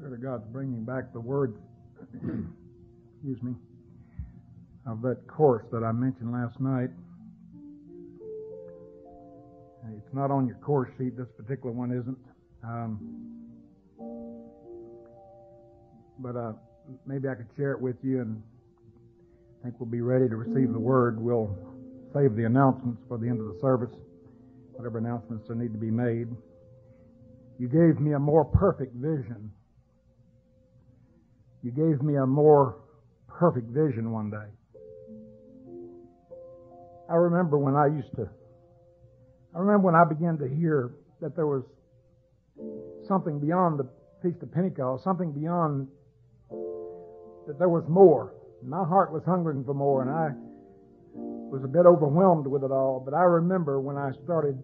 Spirit of God's bringing back the word, excuse me, of that course that I mentioned last night. It's not on your course sheet. This particular one isn't. Um, but uh, maybe I could share it with you, and I think we'll be ready to receive the word. We'll save the announcements for the end of the service, whatever announcements there need to be made. You gave me a more perfect vision. You gave me a more perfect vision one day. I remember when I used to, I remember when I began to hear that there was something beyond the Feast of Pentecost, something beyond, that there was more. My heart was hungering for more, and I was a bit overwhelmed with it all. But I remember when I started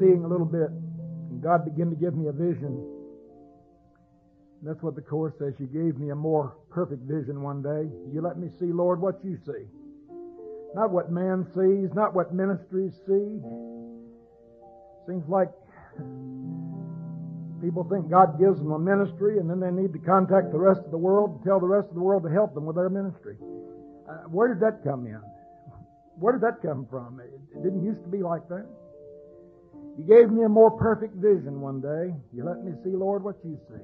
seeing a little bit, and God began to give me a vision. That's what the chorus says. You gave me a more perfect vision one day. You let me see, Lord, what you see. Not what man sees, not what ministries see. Seems like people think God gives them a ministry and then they need to contact the rest of the world and tell the rest of the world to help them with their ministry. Uh, where did that come in? Where did that come from? It didn't used to be like that. You gave me a more perfect vision one day. You let me see, Lord, what you see.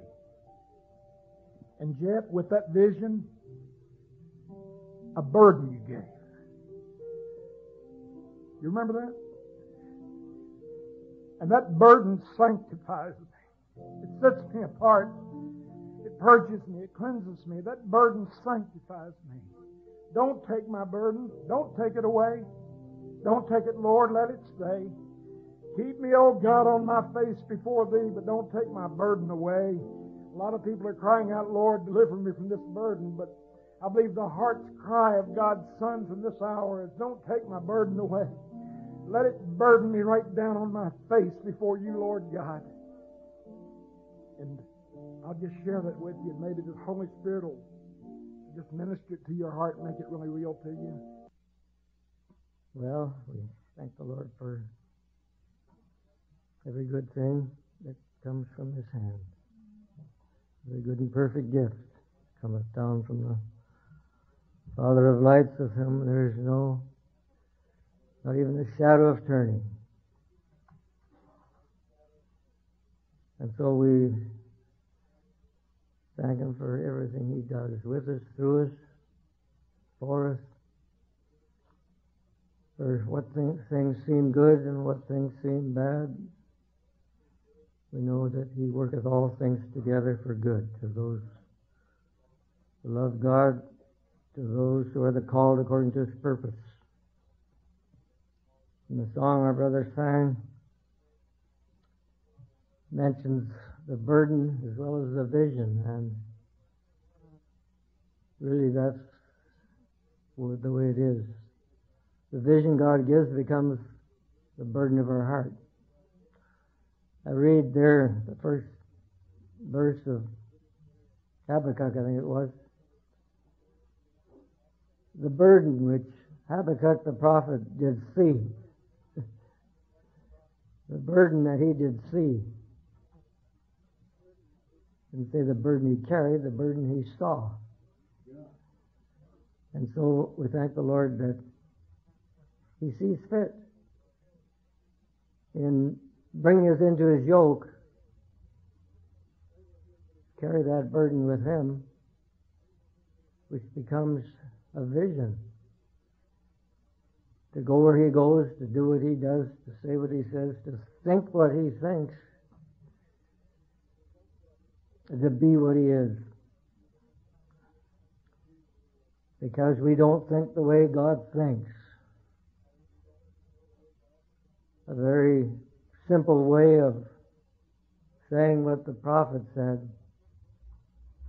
And yet, with that vision, a burden you gave. You remember that? And that burden sanctifies me. It sets me apart. It purges me. It cleanses me. That burden sanctifies me. Don't take my burden. Don't take it away. Don't take it, Lord. Let it stay. Keep me, O oh God, on my face before thee, but don't take my burden away. A lot of people are crying out, Lord, deliver me from this burden, but I believe the heart's cry of God's sons in this hour is, don't take my burden away. Let it burden me right down on my face before you, Lord God. And I'll just share that with you. Maybe the Holy Spirit will just minister it to your heart and make it really real to you. Well, we thank the Lord for every good thing that comes from His hand. Every good and perfect gift cometh down from the Father of lights, of whom there is no, not even a shadow of turning. And so we thank Him for everything He does with us, through us, for us, for what things seem good and what things seem bad. We know that He worketh all things together for good to those who love God, to those who are the called according to His purpose. And the song our brother sang mentions the burden as well as the vision, and really that's the way it is. The vision God gives becomes the burden of our heart. I read there the first verse of Habakkuk, I think it was. The burden which Habakkuk the prophet did see. the burden that he did see. And say the burden he carried, the burden he saw. And so we thank the Lord that he sees fit in bringing us into his yoke, carry that burden with him, which becomes a vision. To go where he goes, to do what he does, to say what he says, to think what he thinks, to be what he is. Because we don't think the way God thinks. A very simple way of saying what the prophet said.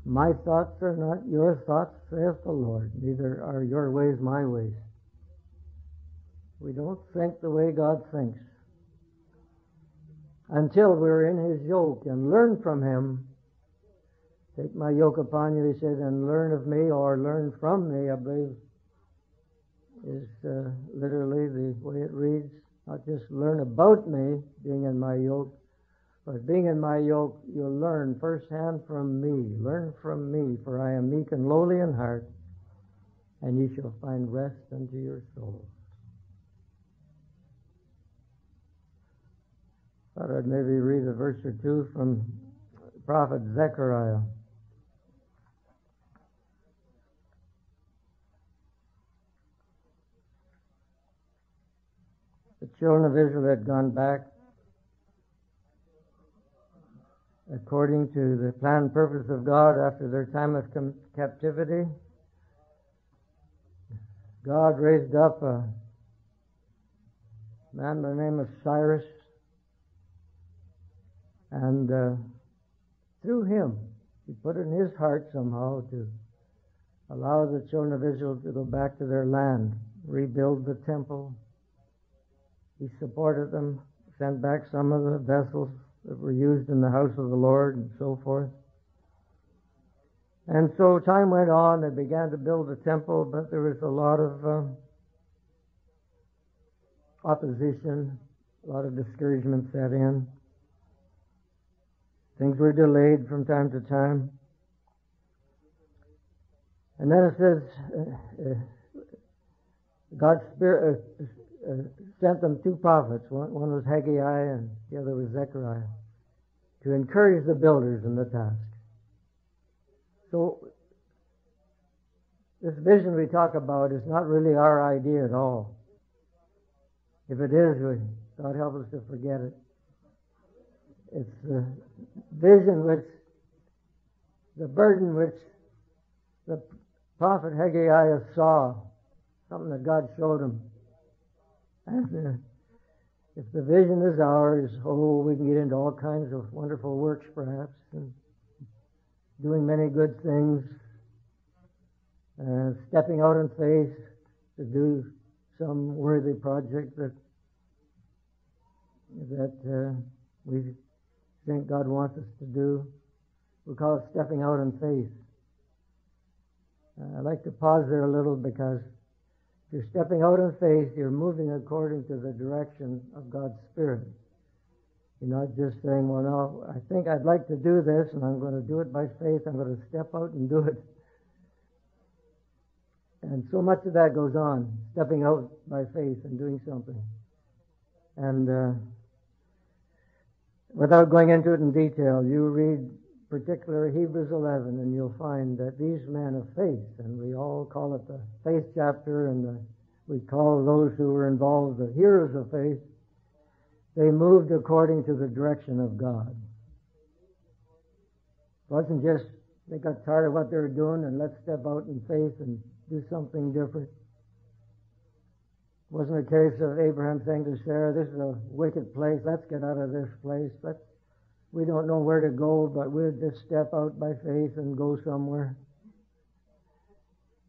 My thoughts are not your thoughts, saith the Lord. Neither are your ways my ways. We don't think the way God thinks. Until we're in His yoke and learn from Him. Take my yoke upon you, He said, and learn of me, or learn from me, I believe, is uh, literally the way it reads. Not just learn about me, being in my yoke, But being in my yoke, you'll learn firsthand from me. Learn from me, for I am meek and lowly in heart, and you shall find rest unto your souls. Thought I'd maybe read a verse or two from prophet Zechariah. The children of Israel had gone back according to the plan and purpose of God after their time of captivity. God raised up a man by the name of Cyrus, and uh, through him, he put in his heart somehow to allow the children of Israel to go back to their land, rebuild the temple. He supported them, sent back some of the vessels that were used in the house of the Lord and so forth. And so time went on, they began to build the temple, but there was a lot of uh, opposition, a lot of discouragement set in. Things were delayed from time to time. And then it says, uh, uh, God's Spirit uh, uh, sent them two prophets. One, one was Haggai and the other was Zechariah to encourage the builders in the task. So, this vision we talk about is not really our idea at all. If it is, God help us to forget it. It's the vision which, the burden which the prophet Haggai saw, something that God showed him. If the vision is ours, oh, we can get into all kinds of wonderful works perhaps, and doing many good things, uh, stepping out in faith to do some worthy project that that uh, we think God wants us to do. We call it stepping out in faith. Uh, I'd like to pause there a little because you're stepping out in faith, you're moving according to the direction of God's Spirit. You're not just saying, well, no, I think I'd like to do this and I'm going to do it by faith. I'm going to step out and do it. And so much of that goes on, stepping out by faith and doing something. And uh, Without going into it in detail, you read particular Hebrews 11 and you'll find that these men of faith, and we all call it the faith chapter and the, we call those who were involved the heroes of faith, they moved according to the direction of God. It wasn't just they got tired of what they were doing and let's step out in faith and do something different It wasn't a case of Abraham saying to Sarah, This is a wicked place, let's get out of this place. But we don't know where to go, but we'll just step out by faith and go somewhere.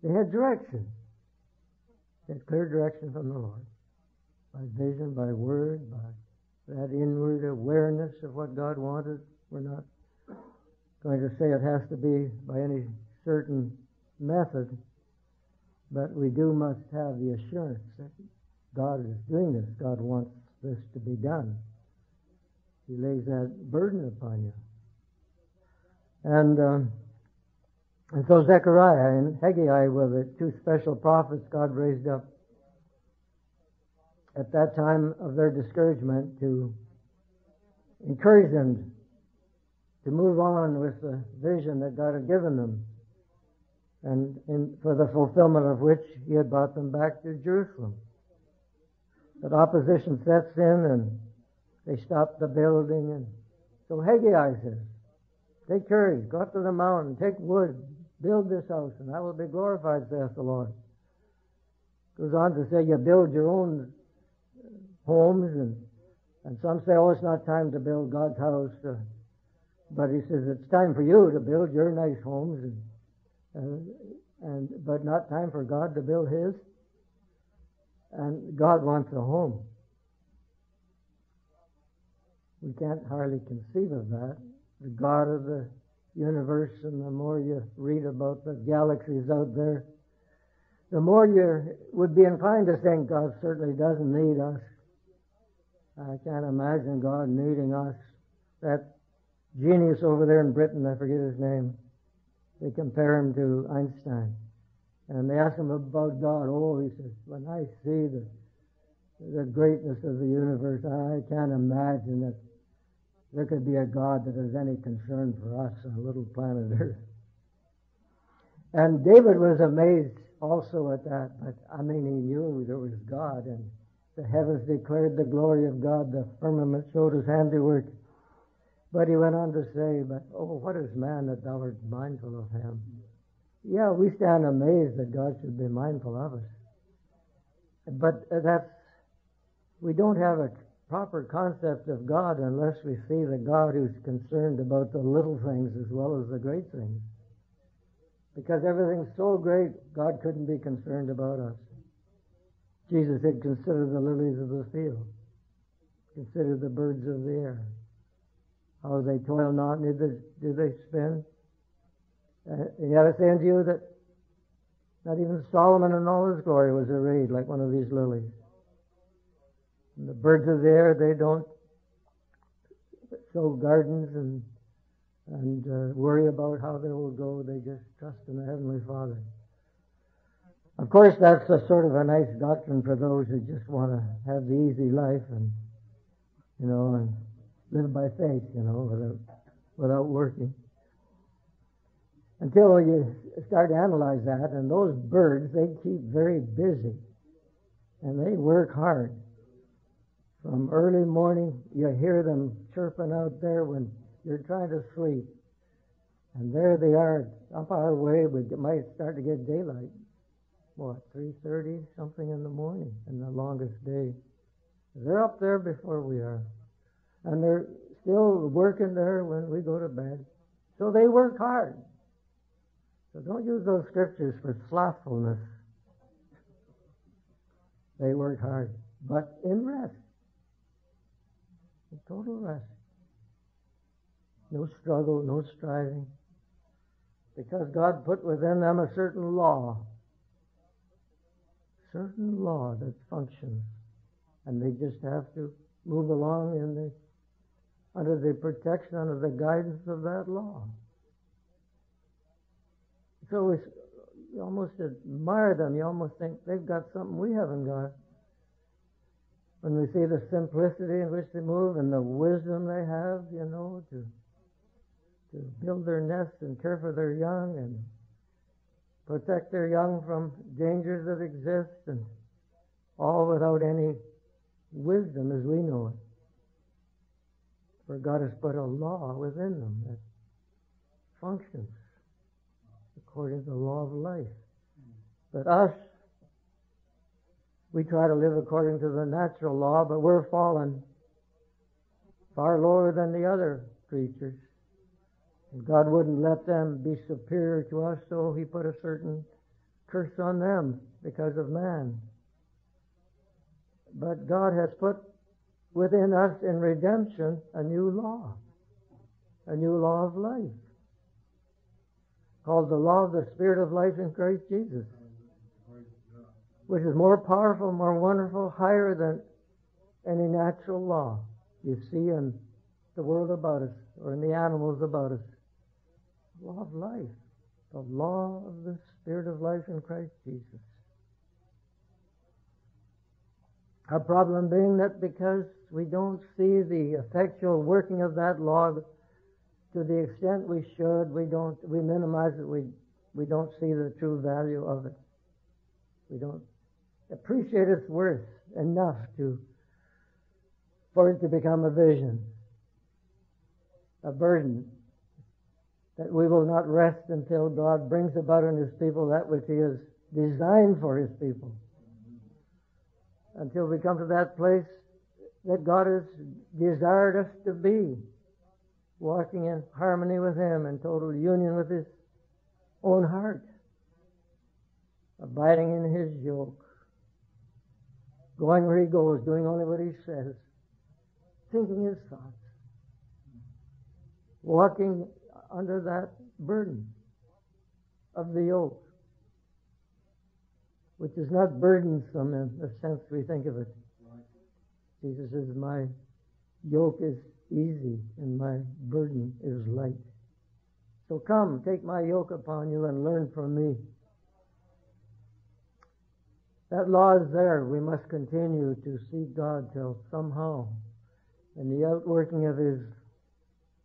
They had direction. They had clear direction from the Lord. By vision, by word, by that inward awareness of what God wanted. We're not going to say it has to be by any certain method, but we do must have the assurance that God is doing this. God wants this to be done. He lays that burden upon you. And, um, and so Zechariah and Haggai were the two special prophets God raised up at that time of their discouragement to encourage them to move on with the vision that God had given them and in, for the fulfillment of which he had brought them back to Jerusalem. But opposition sets in and they stop the building. And so Haggai says, Take courage, go up to the mountain, take wood, build this house, and I will be glorified, saith the Lord. Goes on to say, You build your own homes, and, and some say, Oh, it's not time to build God's house. Uh, but he says, It's time for you to build your nice homes, and, uh, and but not time for God to build his. And God wants a home. We can't hardly conceive of that. The God of the universe, and the more you read about the galaxies out there, the more you would be inclined to think God certainly doesn't need us. I can't imagine God needing us, that genius over there in Britain, I forget his name, they compare him to Einstein. And they ask him about God. Oh, he says, when I see the, the greatness of the universe, I can't imagine that there could be a God that has any concern for us on little planet Earth. And David was amazed also at that, but I mean, he knew there was God, and the heavens declared the glory of God, the firmament showed his handiwork. But he went on to say, But oh, what is man that thou art mindful of him? Yeah, we stand amazed that God should be mindful of us. But that's, we don't have a proper concept of God unless we see the God who's concerned about the little things as well as the great things. Because everything's so great, God couldn't be concerned about us. Jesus said, consider the lilies of the field. Consider the birds of the air. How they toil not, neither do they spin. Uh, and yet I say unto you that not even Solomon in all his glory was arrayed like one of these lilies. And the birds of the air, they don't sow gardens and and uh, worry about how they will go. They just trust in the Heavenly Father. Of course, that's a sort of a nice doctrine for those who just want to have the easy life and, you know, and live by faith, you know, without, without working. Until you start to analyze that, and those birds, they keep very busy. And they work hard. From early morning, you hear them chirping out there when you're trying to sleep. And there they are, up our way. We might start to get daylight. What, 3.30, something in the morning, in the longest day. They're up there before we are. And they're still working there when we go to bed. So they work hard. So don't use those scriptures for slothfulness. They work hard, but in rest. In total rest no struggle, no striving. Because God put within them a certain law, certain law that functions. And they just have to move along in the, under the protection, under the guidance of that law. So we, you almost admire them. You almost think they've got something we haven't got. When we see the simplicity in which they move and the wisdom they have, you know, to to build their nests and care for their young and protect their young from dangers that exist and all without any wisdom as we know it. For God has put a law within them that functions according to the law of life. But us, we try to live according to the natural law, but we're fallen far lower than the other creatures. And God wouldn't let them be superior to us, so He put a certain curse on them because of man. But God has put within us in redemption a new law, a new law of life, called the law of the Spirit of life in Christ Jesus, which is more powerful, more wonderful, higher than any natural law you see in the world about us or in the animals about us The law of life, the law of the Spirit of life in Christ Jesus. Our problem being that because we don't see the effectual working of that law to the extent we should, we don't we minimize it, we we don't see the true value of it. We don't appreciate its worth enough to for it to become a vision, a burden, that we will not rest until God brings about in His people that which He has designed for His people. Until we come to that place that God has desired us to be, walking in harmony with Him in total union with His own heart, abiding in His yoke, going where He goes, doing only what He says, thinking His thoughts, walking under that burden of the yoke, which is not burdensome in the sense we think of it. Jesus says, My yoke is easy and my burden is light. So come, take my yoke upon you and learn from me. That law is there. We must continue to seek God till somehow, in the outworking of His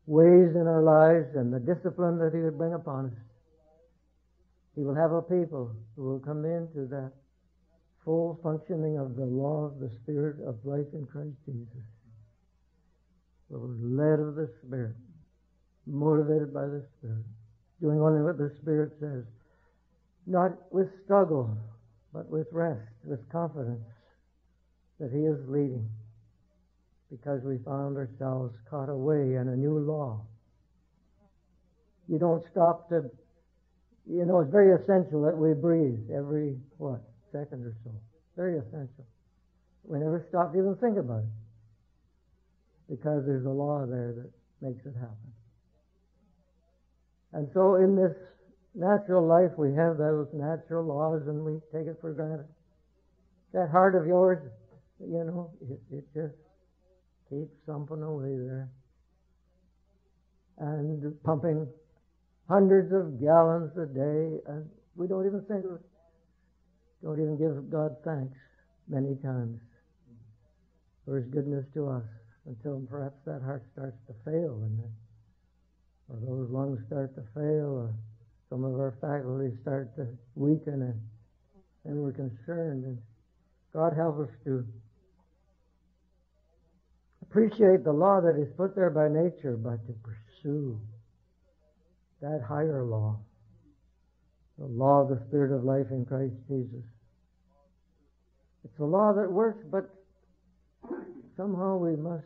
ways in our lives and the discipline that He would bring upon us, He will have a people who will come into that full functioning of the law of the Spirit of life in Christ Jesus. We're led of the Spirit, motivated by the Spirit, doing only what the Spirit says, not with struggle, but with rest, with confidence that He is leading, because we found ourselves caught away in a new law. You don't stop to, you know, it's very essential that we breathe every, what, second or so. Very essential. We never stop to even think about it, because there's a law there that makes it happen. And so in this natural life, we have those natural laws and we take it for granted. That heart of yours, you know, it, it just keeps thumping away there and pumping hundreds of gallons a day, and we don't even think of it. Don't even give God thanks many times for His goodness to us until perhaps that heart starts to fail, and or those lungs start to fail, or some of our faculties start to weaken and, and we're concerned. And God help us to appreciate the law that is put there by nature, but to pursue that higher law, the law of the Spirit of life in Christ Jesus. It's a law that works, but somehow we must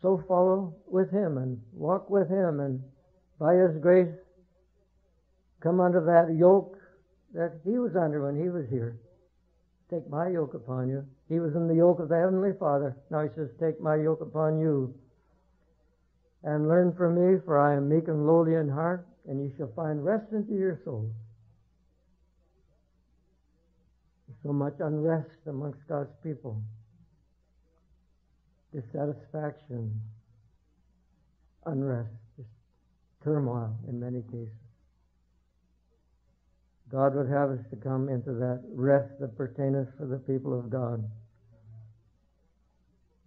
so follow with Him and walk with Him and by His grace come under that yoke that he was under when he was here. Take my yoke upon you. He was in the yoke of the Heavenly Father. Now he says, Take my yoke upon you and learn from me, for I am meek and lowly in heart, and you shall find rest into your souls. So much unrest amongst God's people, dissatisfaction, unrest, turmoil in many cases. God would have us to come into that rest that pertaineth for the people of God.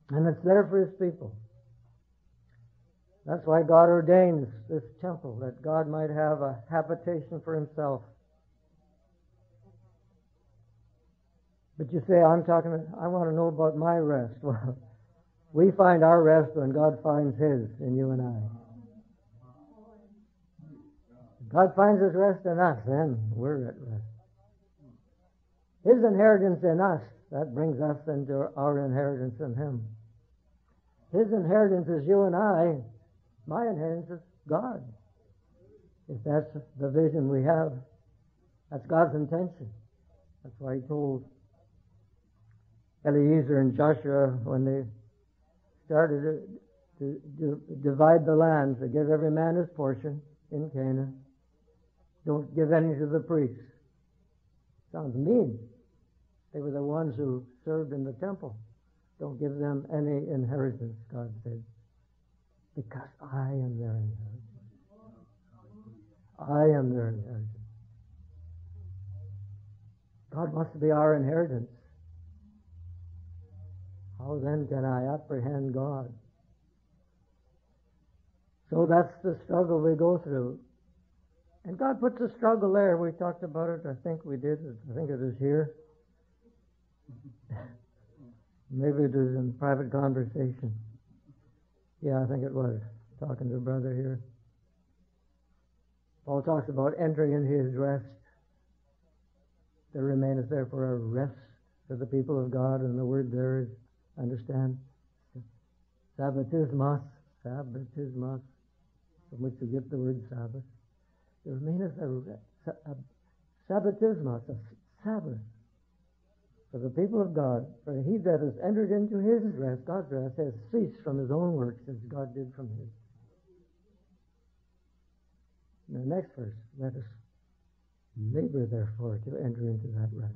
And it's there for His people. That's why God ordains this temple, that God might have a habitation for Himself. But you say, I'm talking, I want to know about my rest. Well, we find our rest when God finds His in you and I. God finds his rest in us, then we're at rest. His inheritance in us, that brings us into our inheritance in him. His inheritance is you and I. My inheritance is God. If that's the vision we have, that's God's intention. That's why he told Eleazar and Joshua when they started to, divide the land, to give every man his portion in Canaan. Don't give any to the priests. Sounds mean. They were the ones who served in the temple. Don't give them any inheritance, God said. Because I am their inheritance. I am their inheritance. God wants to be our inheritance. How then can I apprehend God? So that's the struggle we go through. And God puts a struggle there. We talked about it. I think we did. I think it is here. Maybe it is in private conversation. Yeah, I think it was. Talking to a brother here. Paul talks about entering into his rest. There remaineth therefore a rest for the people of God, and the word there is, understand, sabbatismos, sabbatismos, from which we get the word Sabbath. There remaineth a, a sabbatismos, a Sabbath for the people of God. For he that has entered into his rest, God's rest, has ceased from his own works as God did from his. In the next verse, let us labor therefore to enter into that rest.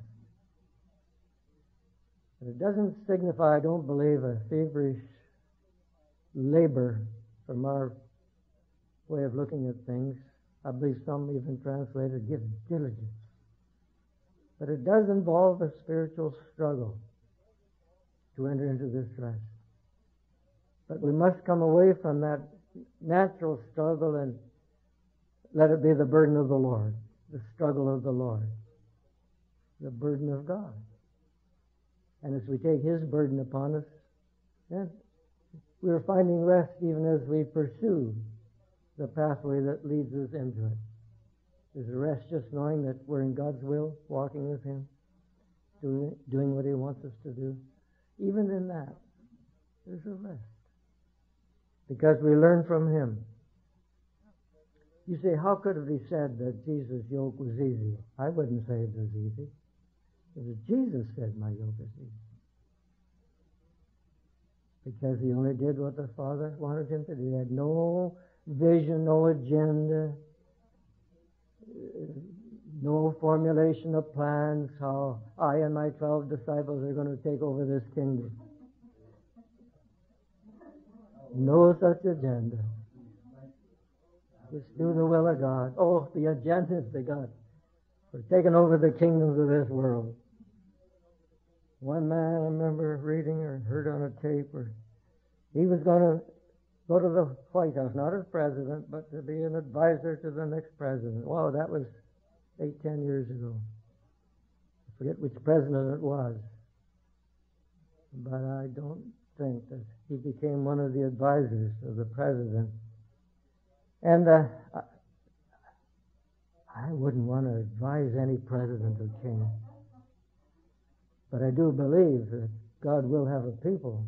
But it doesn't signify, I don't believe, a feverish labor from our way of looking at things. I believe some even translated give diligence. But it does involve a spiritual struggle to enter into this rest. But we must come away from that natural struggle and let it be the burden of the Lord, the struggle of the Lord, the burden of God. And as we take His burden upon us, then we're finding rest even as we pursue the pathway that leads us into it. There's a rest just knowing that we're in God's will, walking with Him, doing, doing what He wants us to do. Even in that, there's a rest. Because we learn from Him. You say, how could it be said that Jesus' yoke was easy? I wouldn't say it was easy. It was Jesus said, my yoke is easy. Because he only did what the Father wanted him to do. He had no vision, no agenda, no formulation of plans how I and my 12 disciples are going to take over this kingdom. No such agenda. Just do the will of God. Oh, the agenda is the God. We're taking over the kingdoms of this world. One man I remember reading or heard on a tape, or he was going to go to the White House, not as president, but to be an advisor to the next president. Wow, that was eight, ten years ago. I forget which president it was. But I don't think that he became one of the advisors of the president. And uh, I wouldn't want to advise any president or king. But I do believe that God will have a people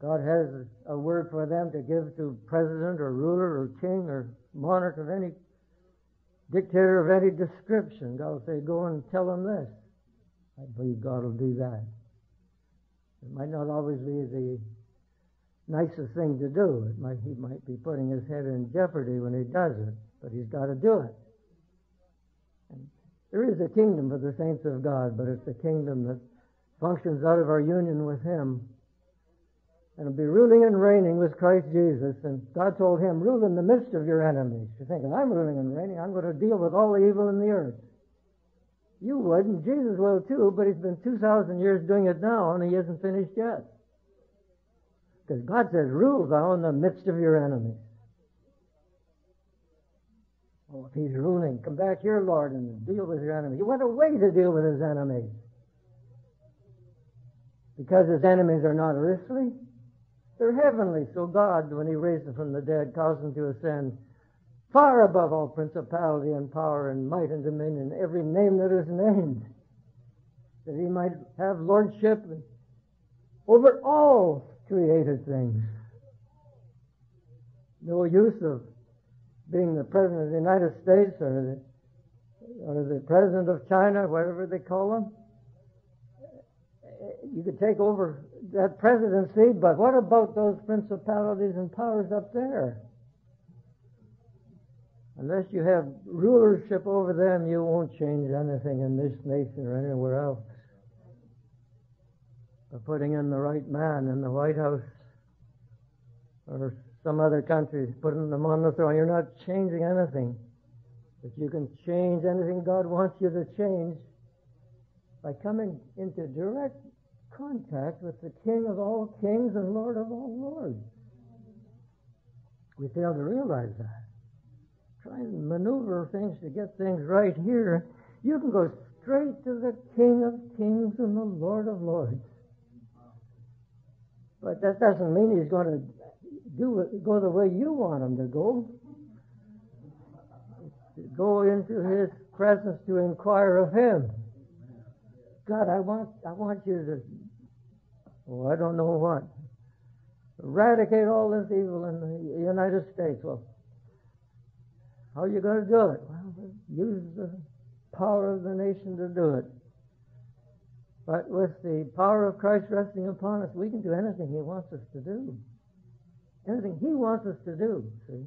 God has a word for them to give to president or ruler or king or monarch of any dictator of any description. God will say, go and tell them this. I believe God will do that. It might not always be the nicest thing to do. It might, he might be putting his head in jeopardy when he does it, but he's got to do it. And there is a kingdom for the saints of God, but it's a kingdom that functions out of our union with him and be ruling and reigning with Christ Jesus. And God told him, rule in the midst of your enemies. You're thinking, I'm ruling and reigning. I'm going to deal with all the evil in the earth. You would, and Jesus will too, but he's been 2,000 years doing it now, and he isn't finished yet. Because God says, rule thou in the midst of your enemies. Oh, if he's ruling, come back here, Lord, and deal with your enemies. He went away to deal with his enemies. Because his enemies are not earthly, they're heavenly. So God, when He raised them from the dead, caused them to ascend far above all principality and power and might and dominion, every name that is named, that He might have lordship over all created things. No use of being the President of the United States or the, or the President of China, whatever they call them. You could take over that presidency, but what about those principalities and powers up there? Unless you have rulership over them, you won't change anything in this nation or anywhere else. By putting in the right man in the White House or some other country, putting them on the throne, you're not changing anything. But you can change anything God wants you to change by coming into direct contact with the King of all kings and Lord of all lords. We fail to realize that. Try and maneuver things to get things right here. You can go straight to the King of kings and the Lord of lords. But that doesn't mean he's going to do it, go the way you want him to go. Go into his presence to inquire of him. God, I want, I want you to Oh, I don't know what. Eradicate all this evil in the United States. Well, how are you going to do it? Well, use the power of the nation to do it. But with the power of Christ resting upon us, we can do anything He wants us to do. Anything He wants us to do, see?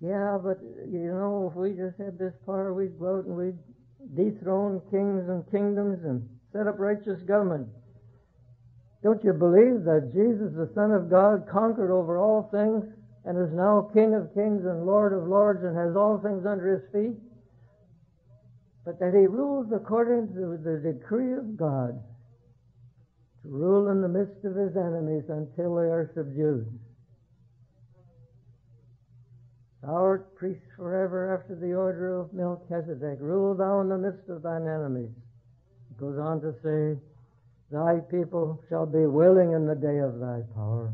Yeah, but you know, if we just had this power, we'd go out and we'd dethrone kings and kingdoms and set up righteous government. Don't you believe that Jesus, the Son of God, conquered over all things and is now King of kings and Lord of lords and has all things under his feet? But that he rules according to the decree of God to rule in the midst of his enemies until they are subdued. Thou art priest forever after the order of Melchizedek. Rule thou in the midst of thine enemies. Goes on to say, Thy people shall be willing in the day of thy power.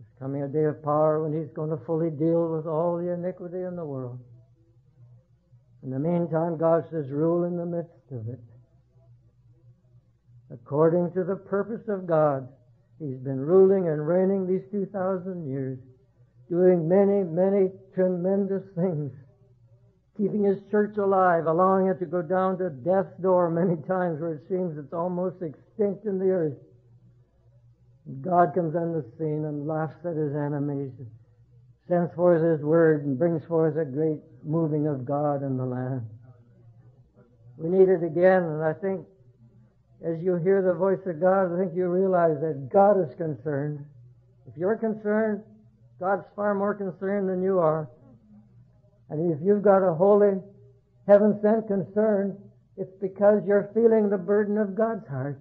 It's coming a day of power when he's going to fully deal with all the iniquity in the world. In the meantime, God says, rule in the midst of it. According to the purpose of God, he's been ruling and reigning these 2,000 years, doing many, many tremendous things keeping his church alive, allowing it to go down to death's door many times where it seems it's almost extinct in the earth. God comes on the scene and laughs at his enemies, sends forth his word, and brings forth a great moving of God in the land. We need it again, and I think as you hear the voice of God, I think you realize that God is concerned. If you're concerned, God's far more concerned than you are. And if you've got a holy, heaven sent concern, it's because you're feeling the burden of God's heart.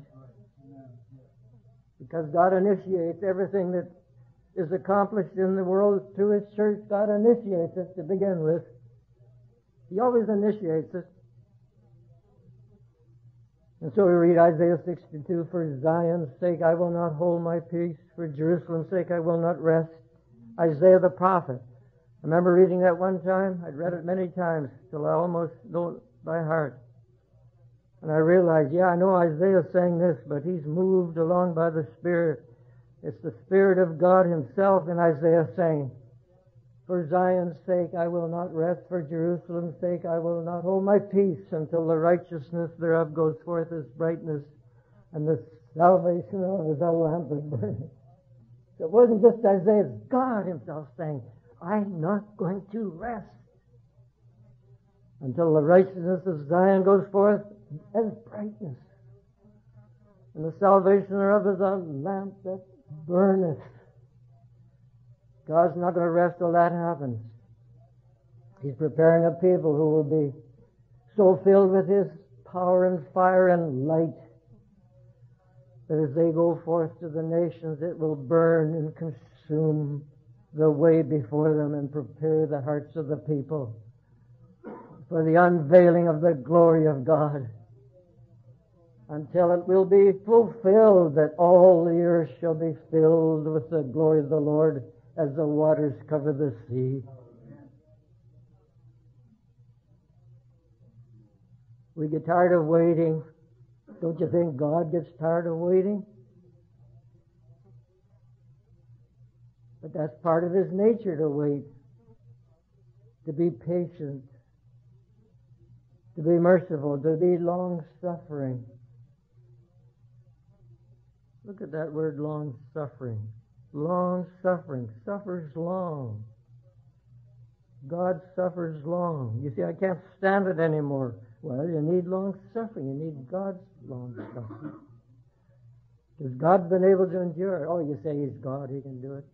Because God initiates everything that is accomplished in the world through His church. God initiates it to begin with. He always initiates it. And so we read Isaiah 62, For Zion's sake I will not hold my peace, for Jerusalem's sake I will not rest. Isaiah the prophet. I remember reading that one time. I'd read it many times till I almost know it by heart. And I realized, yeah, I know Isaiah saying this, but he's moved along by the Spirit. It's the Spirit of God Himself in Isaiah saying, For Zion's sake I will not rest, for Jerusalem's sake I will not hold my peace until the righteousness thereof goes forth as brightness, and the salvation of a lamp is burning. So it wasn't just Isaiah, it's God Himself saying, I'm not going to rest until the righteousness of Zion goes forth as brightness. And the salvation thereof is a lamp that burneth. God's not going to rest till that happens. He's preparing a people who will be so filled with His power and fire and light that as they go forth to the nations, it will burn and consume the way before them and prepare the hearts of the people for the unveiling of the glory of God until it will be fulfilled that all the earth shall be filled with the glory of the Lord as the waters cover the sea. We get tired of waiting. Don't you think God gets tired of waiting? But that's part of his nature to wait, to be patient, to be merciful, to be long suffering. Look at that word long suffering. Long suffering. Suffers long. God suffers long. You see, I can't stand it anymore. Well, you need long suffering. You need God's long suffering. Has God been able to endure? Oh, you say He's God, He can do it.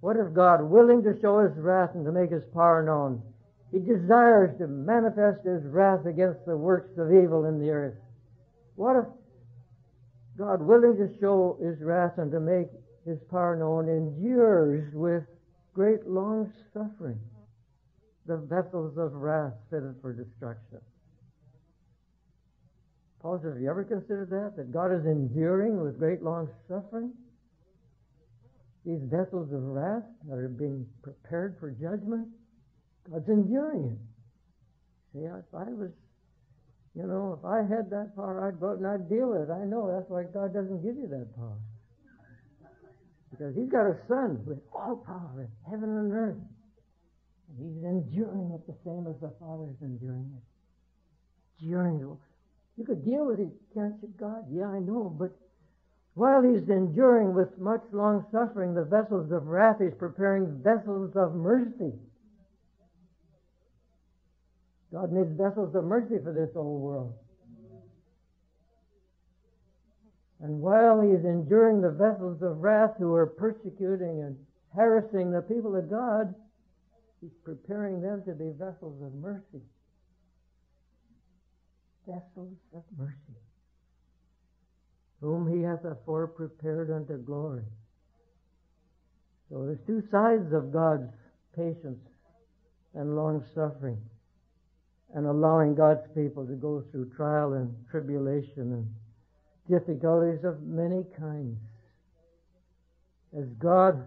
What if God, willing to show his wrath and to make his power known, he desires to manifest his wrath against the works of evil in the earth? What if God, willing to show his wrath and to make his power known, endures with great long suffering the vessels of wrath fitted for destruction? Paul says, have you ever considered that? That God is enduring with great long suffering? These vessels of wrath that are being prepared for judgment, God's enduring it. See, if I was, you know, if I had that power, I'd go out and I'd deal with it. I know that's why God doesn't give you that power. Because He's got a Son with all power in heaven and earth. And He's enduring it the same as the Father's enduring it. Enduring it. You could deal with it, can't you, God? Yeah, I know, but while he's enduring with much long suffering the vessels of wrath, he's preparing vessels of mercy. God needs vessels of mercy for this old world. And while he's enduring the vessels of wrath who are persecuting and harassing the people of God, he's preparing them to be vessels of mercy. Vessels of mercy. Whom he hath afore prepared unto glory. So there's two sides of God's patience and long suffering and allowing God's people to go through trial and tribulation and difficulties of many kinds. As God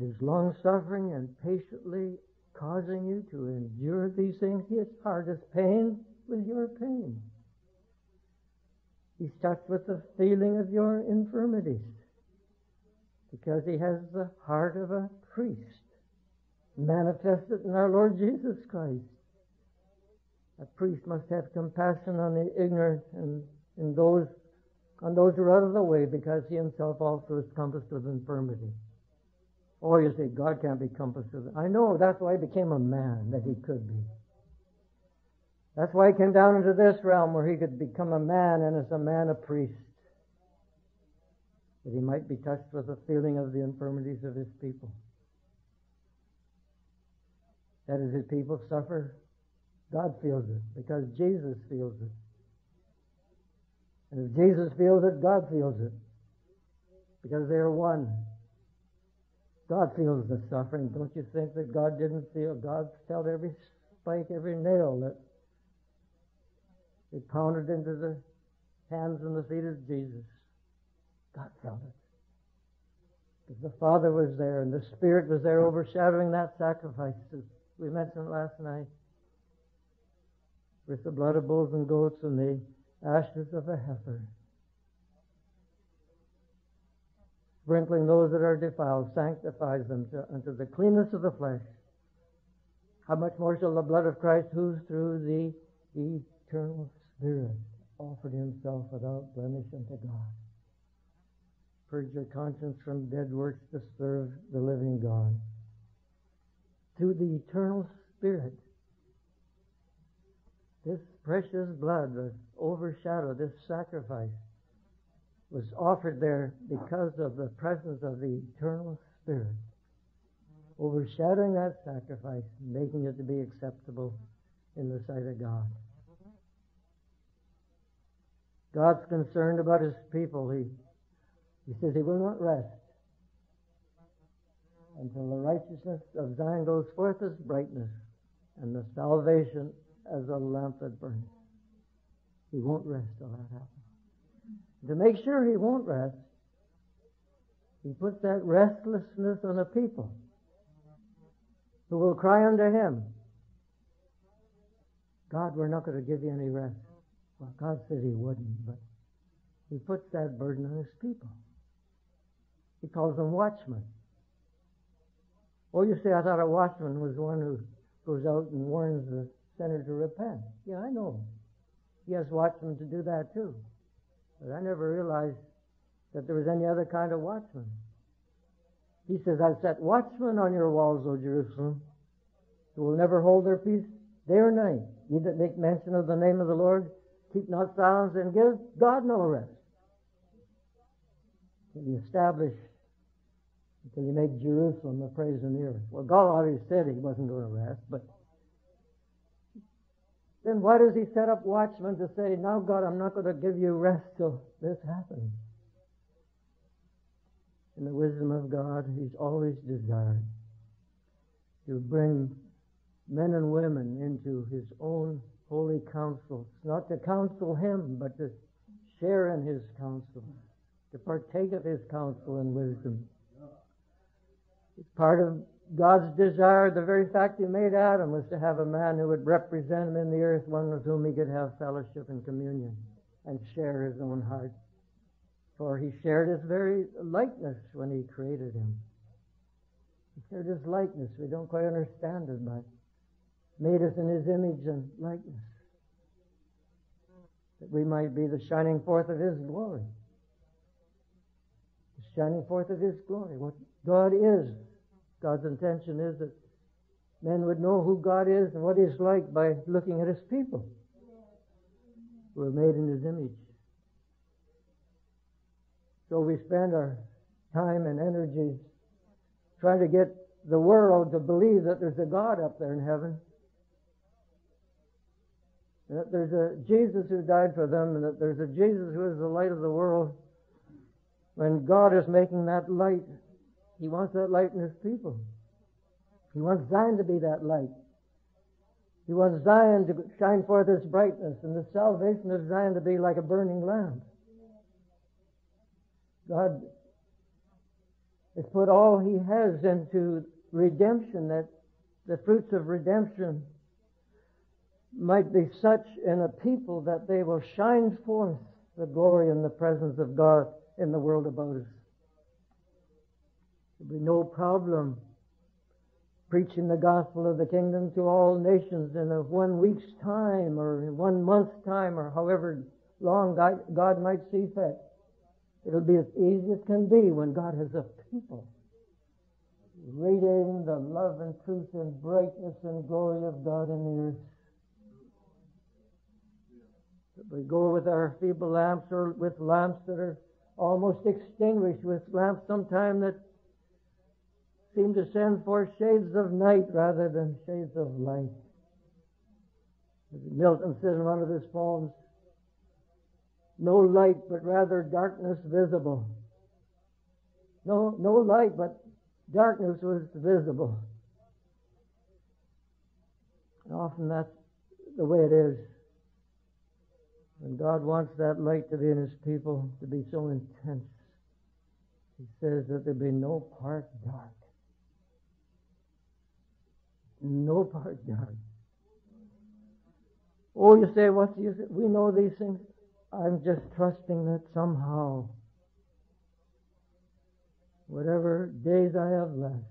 is long suffering and patiently causing you to endure these things, His is pained with your pain. He's touched with the feeling of your infirmities because He has the heart of a priest manifested in our Lord Jesus Christ. A priest must have compassion on the ignorant and in those on those who are out of the way because he himself also is compassed with infirmity. Or you say, God can't be compassed with I know, that's why he became a man, that he could be. That's why he came down into this realm where he could become a man and as a man a priest. That he might be touched with the feeling of the infirmities of his people. That as his people suffer, God feels it because Jesus feels it. And if Jesus feels it, God feels it. Because they are one. God feels the suffering. Don't you think that God didn't feel? God felt every spike, every nail that it pounded into the hands and the feet of Jesus. God felt it. Because the Father was there and the Spirit was there overshadowing that sacrifice, as we mentioned last night, with the blood of bulls and goats and the ashes of a heifer. Sprinkling those that are defiled sanctifies them to, unto the cleanness of the flesh. How much more shall the blood of Christ, who through the eternal Spirit offered himself without blemish unto God, purge your conscience from dead works to serve the living God. To the eternal Spirit, this precious blood was overshadowed, this sacrifice was offered there because of the presence of the eternal Spirit, overshadowing that sacrifice, making it to be acceptable in the sight of God. God's concerned about his people. He, he says he will not rest until the righteousness of Zion goes forth as brightness and the salvation as a lamp that burns. He won't rest till that happens. To make sure he won't rest, he puts that restlessness on a people who will cry unto him, God, we're not going to give you any rest. Well, God said he wouldn't, but he puts that burden on his people. He calls them watchmen. Oh, you say, I thought a watchman was one who goes out and warns the sinner to repent. Yeah, I know. He has watchmen to do that too. But I never realized that there was any other kind of watchman. He says, I've set watchmen on your walls, O Jerusalem, who will never hold their peace day or night. Ye that make mention of the name of the Lord, keep not silence and give God no rest. Until you establish, until you make Jerusalem the praise of the earth. Well, God already said he wasn't going to rest, but then why does he set up watchmen to say, now God, I'm not going to give you rest till this happens? In the wisdom of God, he's always desired to bring men and women into his own holy counsel. Not to counsel him, but to share in his counsel, to partake of his counsel and wisdom. It's part of God's desire, the very fact He made Adam was to have a man who would represent Him in the earth, one with whom He could have fellowship and communion and share His own heart. For He shared His very likeness when He created Him. He shared His likeness. We don't quite understand it, but made us in His image and likeness. That we might be the shining forth of His glory. The shining forth of His glory. What God is God's intention is that men would know who God is and what He's like by looking at His people who are made in His image. So we spend our time and energies trying to get the world to believe that there's a God up there in heaven. That there's a Jesus who died for them, and that there's a Jesus who is the light of the world. When God is making that light, He wants that light in His people. He wants Zion to be that light. He wants Zion to shine forth its brightness, and the salvation of Zion to be like a burning lamp. God has put all He has into redemption, that the fruits of redemption might be such in a people that they will shine forth the glory and the presence of God in the world about us. There'll be no problem preaching the gospel of the kingdom to all nations in one week's time or one month's time or however long God, God might see fit. It'll be as easy as can be when God has a people radiating the love and truth and brightness and glory of God in the earth. We go with our feeble lamps or with lamps that are almost extinguished, with lamps sometimes that seem to send forth shades of night rather than shades of light. As Milton says in one of his poems, no light but rather darkness visible. No, no light but darkness was visible. And often that's the way it is. And God wants that light to be in His people to be so intense. He says that there be no part dark. No part dark. Oh, you say, what's the use? We know these things. I'm just trusting that somehow, whatever days I have left,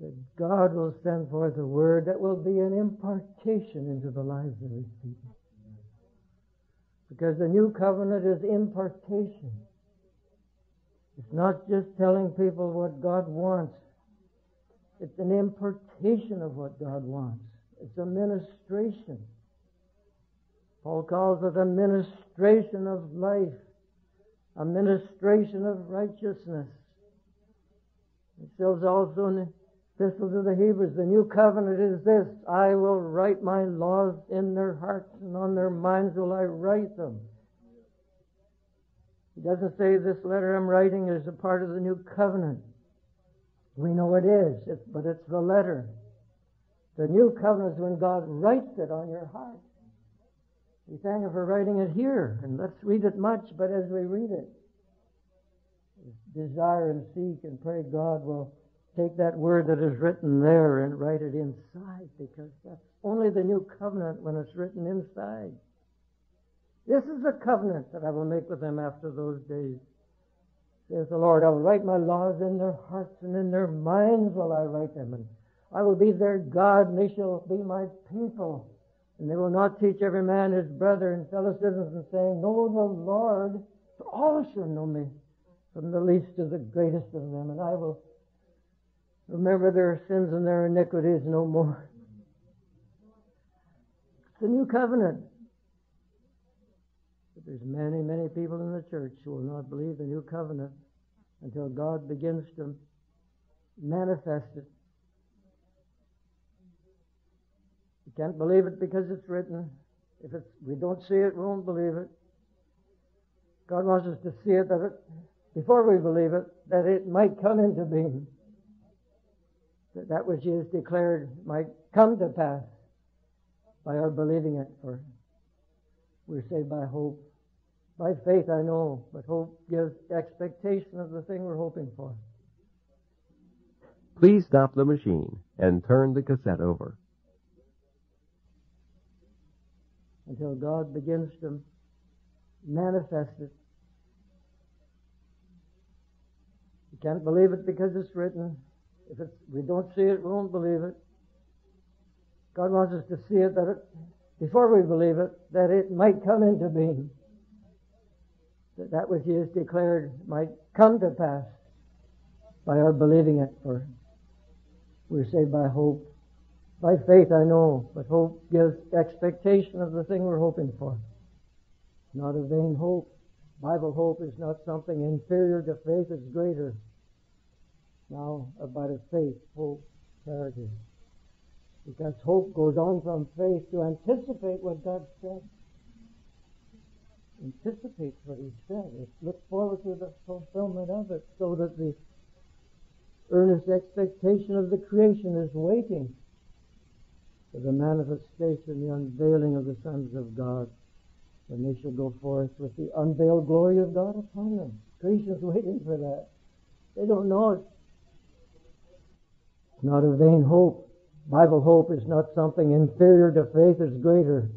that God will send forth a word that will be an impartation into the lives of His people. Because the new covenant is impartation. It's not just telling people what God wants. It's an impartation of what God wants. It's a ministration. Paul calls it a ministration of life, a ministration of righteousness. It says also Epistle to the Hebrews, the new covenant is this I will write my laws in their hearts, and on their minds will I write them. He doesn't say this letter I'm writing is a part of the new covenant. We know it is, it's, but it's the letter. The new covenant is when God writes it on your heart. We thank Him for writing it here, and let's read it much, but as we read it, desire and seek and pray God will take that word that is written there and write it inside, because that's only the new covenant when it's written inside. This is the covenant that I will make with them after those days. Says the Lord, I will write my laws in their hearts and in their minds will I write them. And I will be their God and they shall be my people. And they will not teach every man his brother and fellow citizens, saying, Know the Lord, for all shall know me, from the least to the greatest of them. And I will remember their sins and their iniquities no more. It's a new covenant. But there's many, many people in the church who will not believe the new covenant until God begins to manifest it. You can't believe it because it's written. If it's, we don't see it, we won't believe it. God wants us to see it, that it, before we believe it, that it might come into being. That that which is declared might come to pass by our believing it. For we're saved by hope. By faith, I know, but hope gives expectation of the thing we're hoping for. Please stop the machine and turn the cassette over. Until God begins to manifest it. You can't believe it because it's written. If it's, we don't see it, we won't believe it. God wants us to see it that it, before we believe it, that it might come into being. That that which is declared might come to pass by our believing it. For we're saved by hope. By faith, I know, but hope gives expectation of the thing we're hoping for. Not a vain hope. Bible hope is not something inferior to faith, it's greater. Now, about a faith, hope, charity. Because hope goes on from faith to anticipate what God said. Anticipates what He said. It looks forward to the fulfillment of it so that the earnest expectation of the creation is waiting for the manifestation, the unveiling of the sons of God when they shall go forth with the unveiled glory of God upon them. Creation's waiting for that. They don't know it. Not a vain hope. Bible hope is not something inferior to faith, it's greater.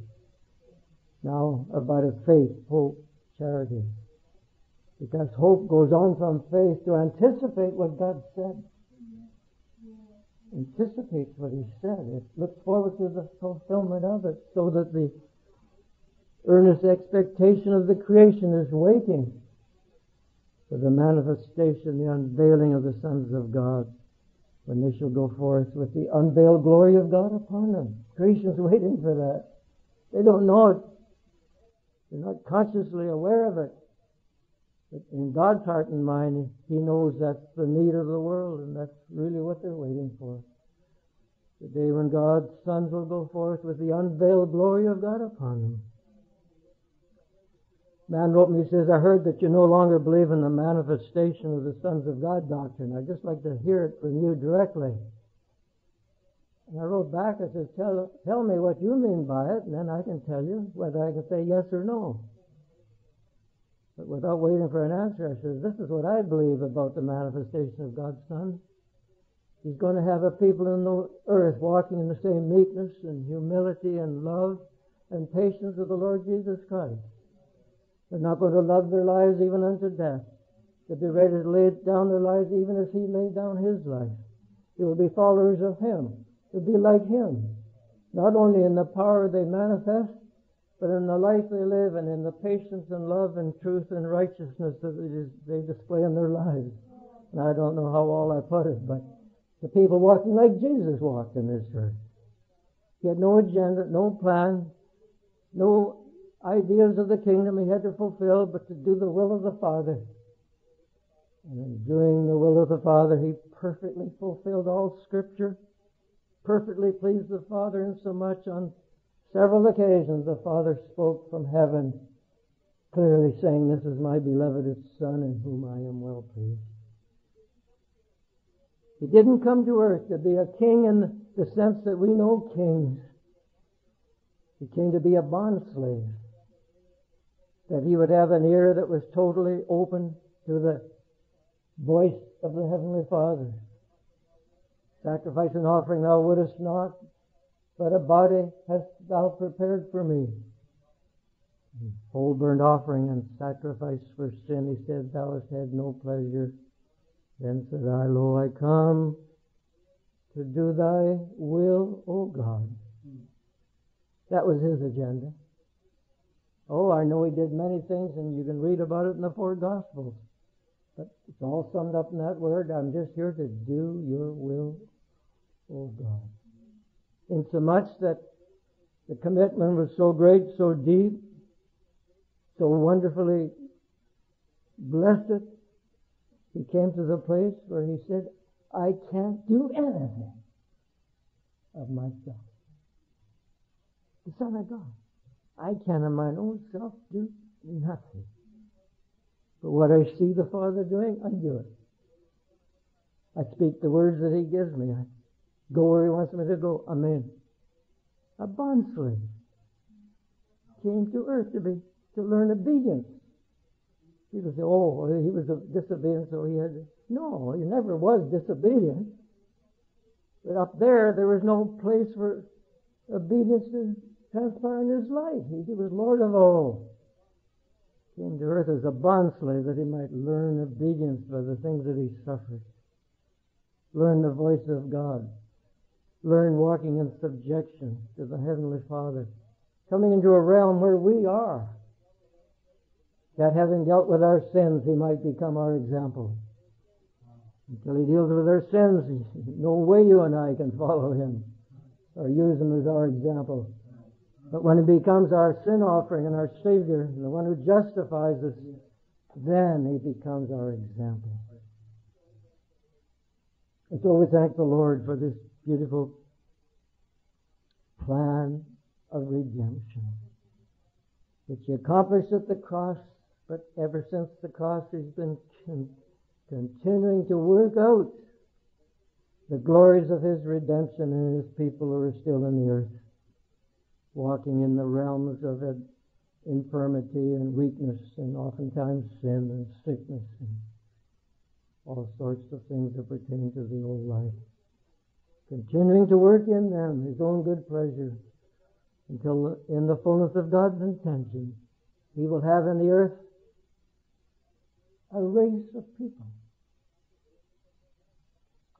Now, about a faith, hope, charity. Because hope goes on from faith to anticipate what God said. Anticipates what He said. It looks forward to the fulfillment of it so that the earnest expectation of the creation is waiting for the manifestation, the unveiling of the sons of God when they shall go forth with the unveiled glory of God upon them. Creation's waiting for that. They don't know it. They're not consciously aware of it. But in God's heart and mind, He knows that's the need of the world, and that's really what they're waiting for. The day when God's sons will go forth with the unveiled glory of God upon them. Man wrote me, he says, I heard that you no longer believe in the manifestation of the sons of God doctrine. I'd just like to hear it from you directly. And I wrote back, I said, tell, tell me what you mean by it, and then I can tell you whether I can say yes or no. But without waiting for an answer, I said, this is what I believe about the manifestation of God's Son. He's going to have a people in the earth walking in the same meekness and humility and love and patience of the Lord Jesus Christ. They're not going to love their lives even unto death. They'll be ready to lay down their lives even as He laid down His life. They will be followers of Him. They'll be like Him. Not only in the power they manifest, but in the life they live and in the patience and love and truth and righteousness that they display in their lives. And I don't know how all I put it, but the people walking like Jesus walked in this earth. He had no agenda, no plan, no ideas of the kingdom he had to fulfill, but to do the will of the Father. And in doing the will of the Father, he perfectly fulfilled all Scripture, perfectly pleased the Father, in so much on several occasions the Father spoke from heaven, clearly saying, This is my beloved Son in whom I am well pleased. He didn't come to earth to be a king in the sense that we know kings. He came to be a bond slave that he would have an ear that was totally open to the voice of the Heavenly Father. Sacrifice and offering thou wouldest not, but a body hast thou prepared for me. Whole burnt offering and sacrifice for sin, he said, thou hast had no pleasure. Then said I, Lo, I come to do thy will, O God. That was his agenda. Oh, I know he did many things, and you can read about it in the four Gospels. But it's all summed up in that word. I'm just here to do your will, oh God. Insomuch that the commitment was so great, so deep, so wonderfully blessed, he came to the place where he said, I can't do anything of myself. The Son of God. I can of my own self do nothing. But what I see the Father doing, I do it. I speak the words that He gives me. I go where He wants me to go. Amen. A bond slave came to earth to be to learn obedience. People say, "Oh, he was disobedient, so he had." To. No, he never was disobedient. But up there, there was no place for obedience to transpire in his life. He was Lord of all. Came to earth as a bondslave that he might learn obedience by the things that he suffered. Learn the voice of God. Learn walking in subjection to the Heavenly Father. Coming into a realm where we are. That having dealt with our sins, he might become our example. Until he deals with our sins, no way you and I can follow him or use him as our example. But when he becomes our sin offering and our Savior, and the one who justifies us, then he becomes our example. And so we thank the Lord for this beautiful plan of redemption, which he accomplished at the cross, but ever since the cross he's been con- continuing to work out the glories of his redemption in his people who are still in the earth, walking in the realms of infirmity and weakness and oftentimes sin and sickness and all sorts of things that pertain to the old life. Continuing to work in them his own good pleasure until in the fullness of God's intention he will have in the earth a race of people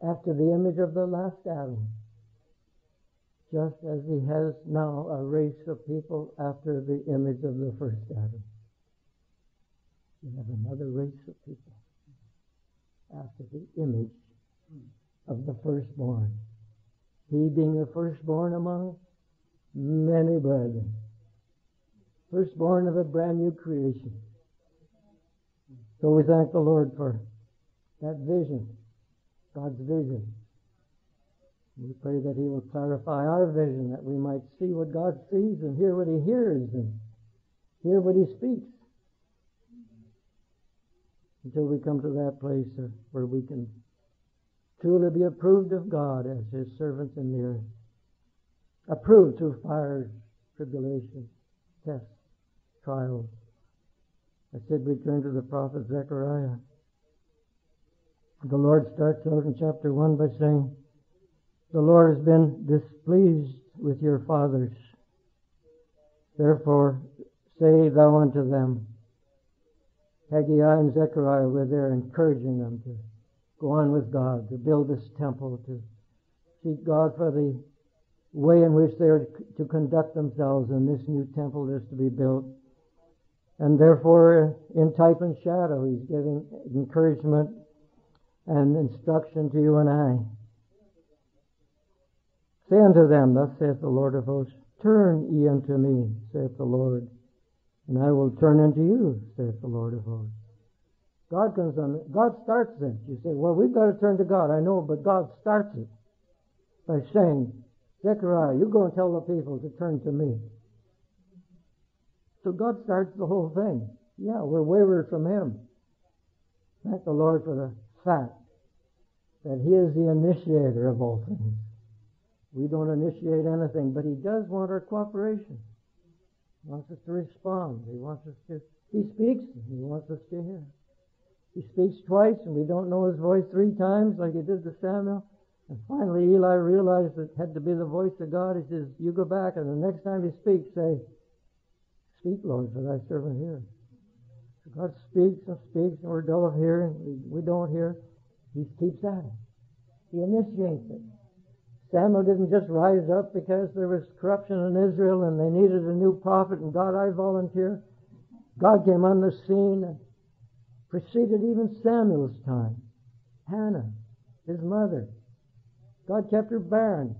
after the image of the last Adam, just as he has now a race of people after the image of the first Adam. We have another race of people after the image of the firstborn. He being the firstborn among many brethren. Firstborn of a brand new creation. So we thank the Lord for that vision God's vision. We pray that He will clarify our vision, that we might see what God sees and hear what He hears and hear what He speaks. Until we come to that place where we can truly be approved of God as His servants in the earth. Approved through fires, tribulation, tests, trials. I said we turn to the prophet Zechariah. The Lord starts out in chapter 1 by saying, The Lord has been displeased with your fathers. Therefore, say thou unto them. Haggai and Zechariah were there encouraging them to go on with God, to build this temple, to seek God for the way in which they are to conduct themselves in this new temple that is to be built. And therefore, in type and shadow, he's giving encouragement and instruction to you and I. Say unto them, Thus saith the Lord of hosts, Turn ye unto me, saith the Lord, and I will turn unto you, saith the Lord of hosts. God comes on, God starts this. You say, well, we've got to turn to God. I know, but God starts it by saying, Zechariah, you go and tell the people to turn to me. So God starts the whole thing. Yeah, we're wayward from Him. Thank the Lord for the fact that He is the initiator of all things. We don't initiate anything, but He does want our cooperation. He wants us to respond. He wants us to, He speaks, He wants us to hear. He speaks twice and we don't know His voice three times like He did to Samuel. And finally Eli realized it had to be the voice of God. He says, you go back and the next time He speaks, say, Speak, Lord, for thy servant hears. God speaks and speaks, and we're dull of hearing. We, we don't hear. He keeps at it. He initiates it. Samuel didn't just rise up because there was corruption in Israel and they needed a new prophet, and God, I volunteer. God came on the scene and preceded even Samuel's time. Hannah, his mother. God kept her barren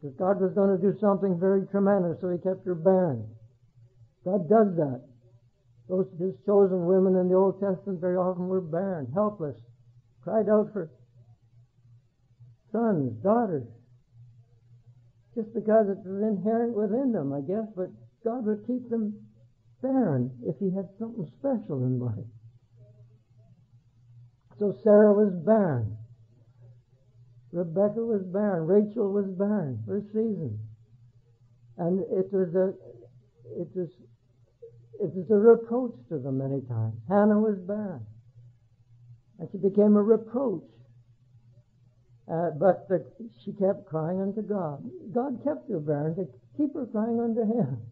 because God was going to do something very tremendous, so he kept her barren. God does that. Those his chosen women in the Old Testament very often were barren, helpless, cried out for sons, daughters, just because it was inherent within them, I guess, but God would keep them barren if he had something special in mind. So Sarah was barren. Rebecca was barren. Rachel was barren for a season. And it was a it was it was a reproach to them many times. Hannah was barren. And she became a reproach. Uh, but the, she kept crying unto God. God kept her barren to keep her crying unto Him.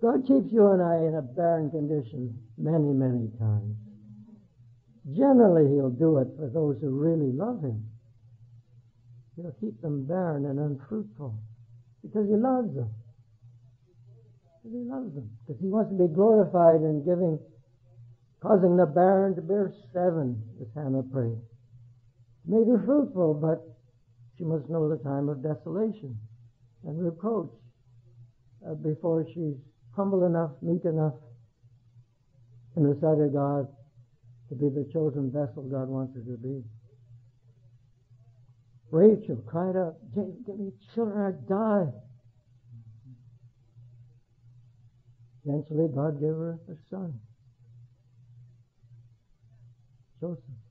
God keeps you and I in a barren condition many, many times. Generally, He'll do it for those who really love Him. He'll keep them barren and unfruitful because He loves them. Because He loves them. Because He wants to be glorified in giving causing the barren to bear seven, as Hannah prayed. Made her fruitful, but she must know the time of desolation and reproach uh, before she's humble enough, meek enough in the sight of God to be the chosen vessel God wants her to be. Rachel cried out, give me children, I die. Eventually, God gave her a son, Joseph.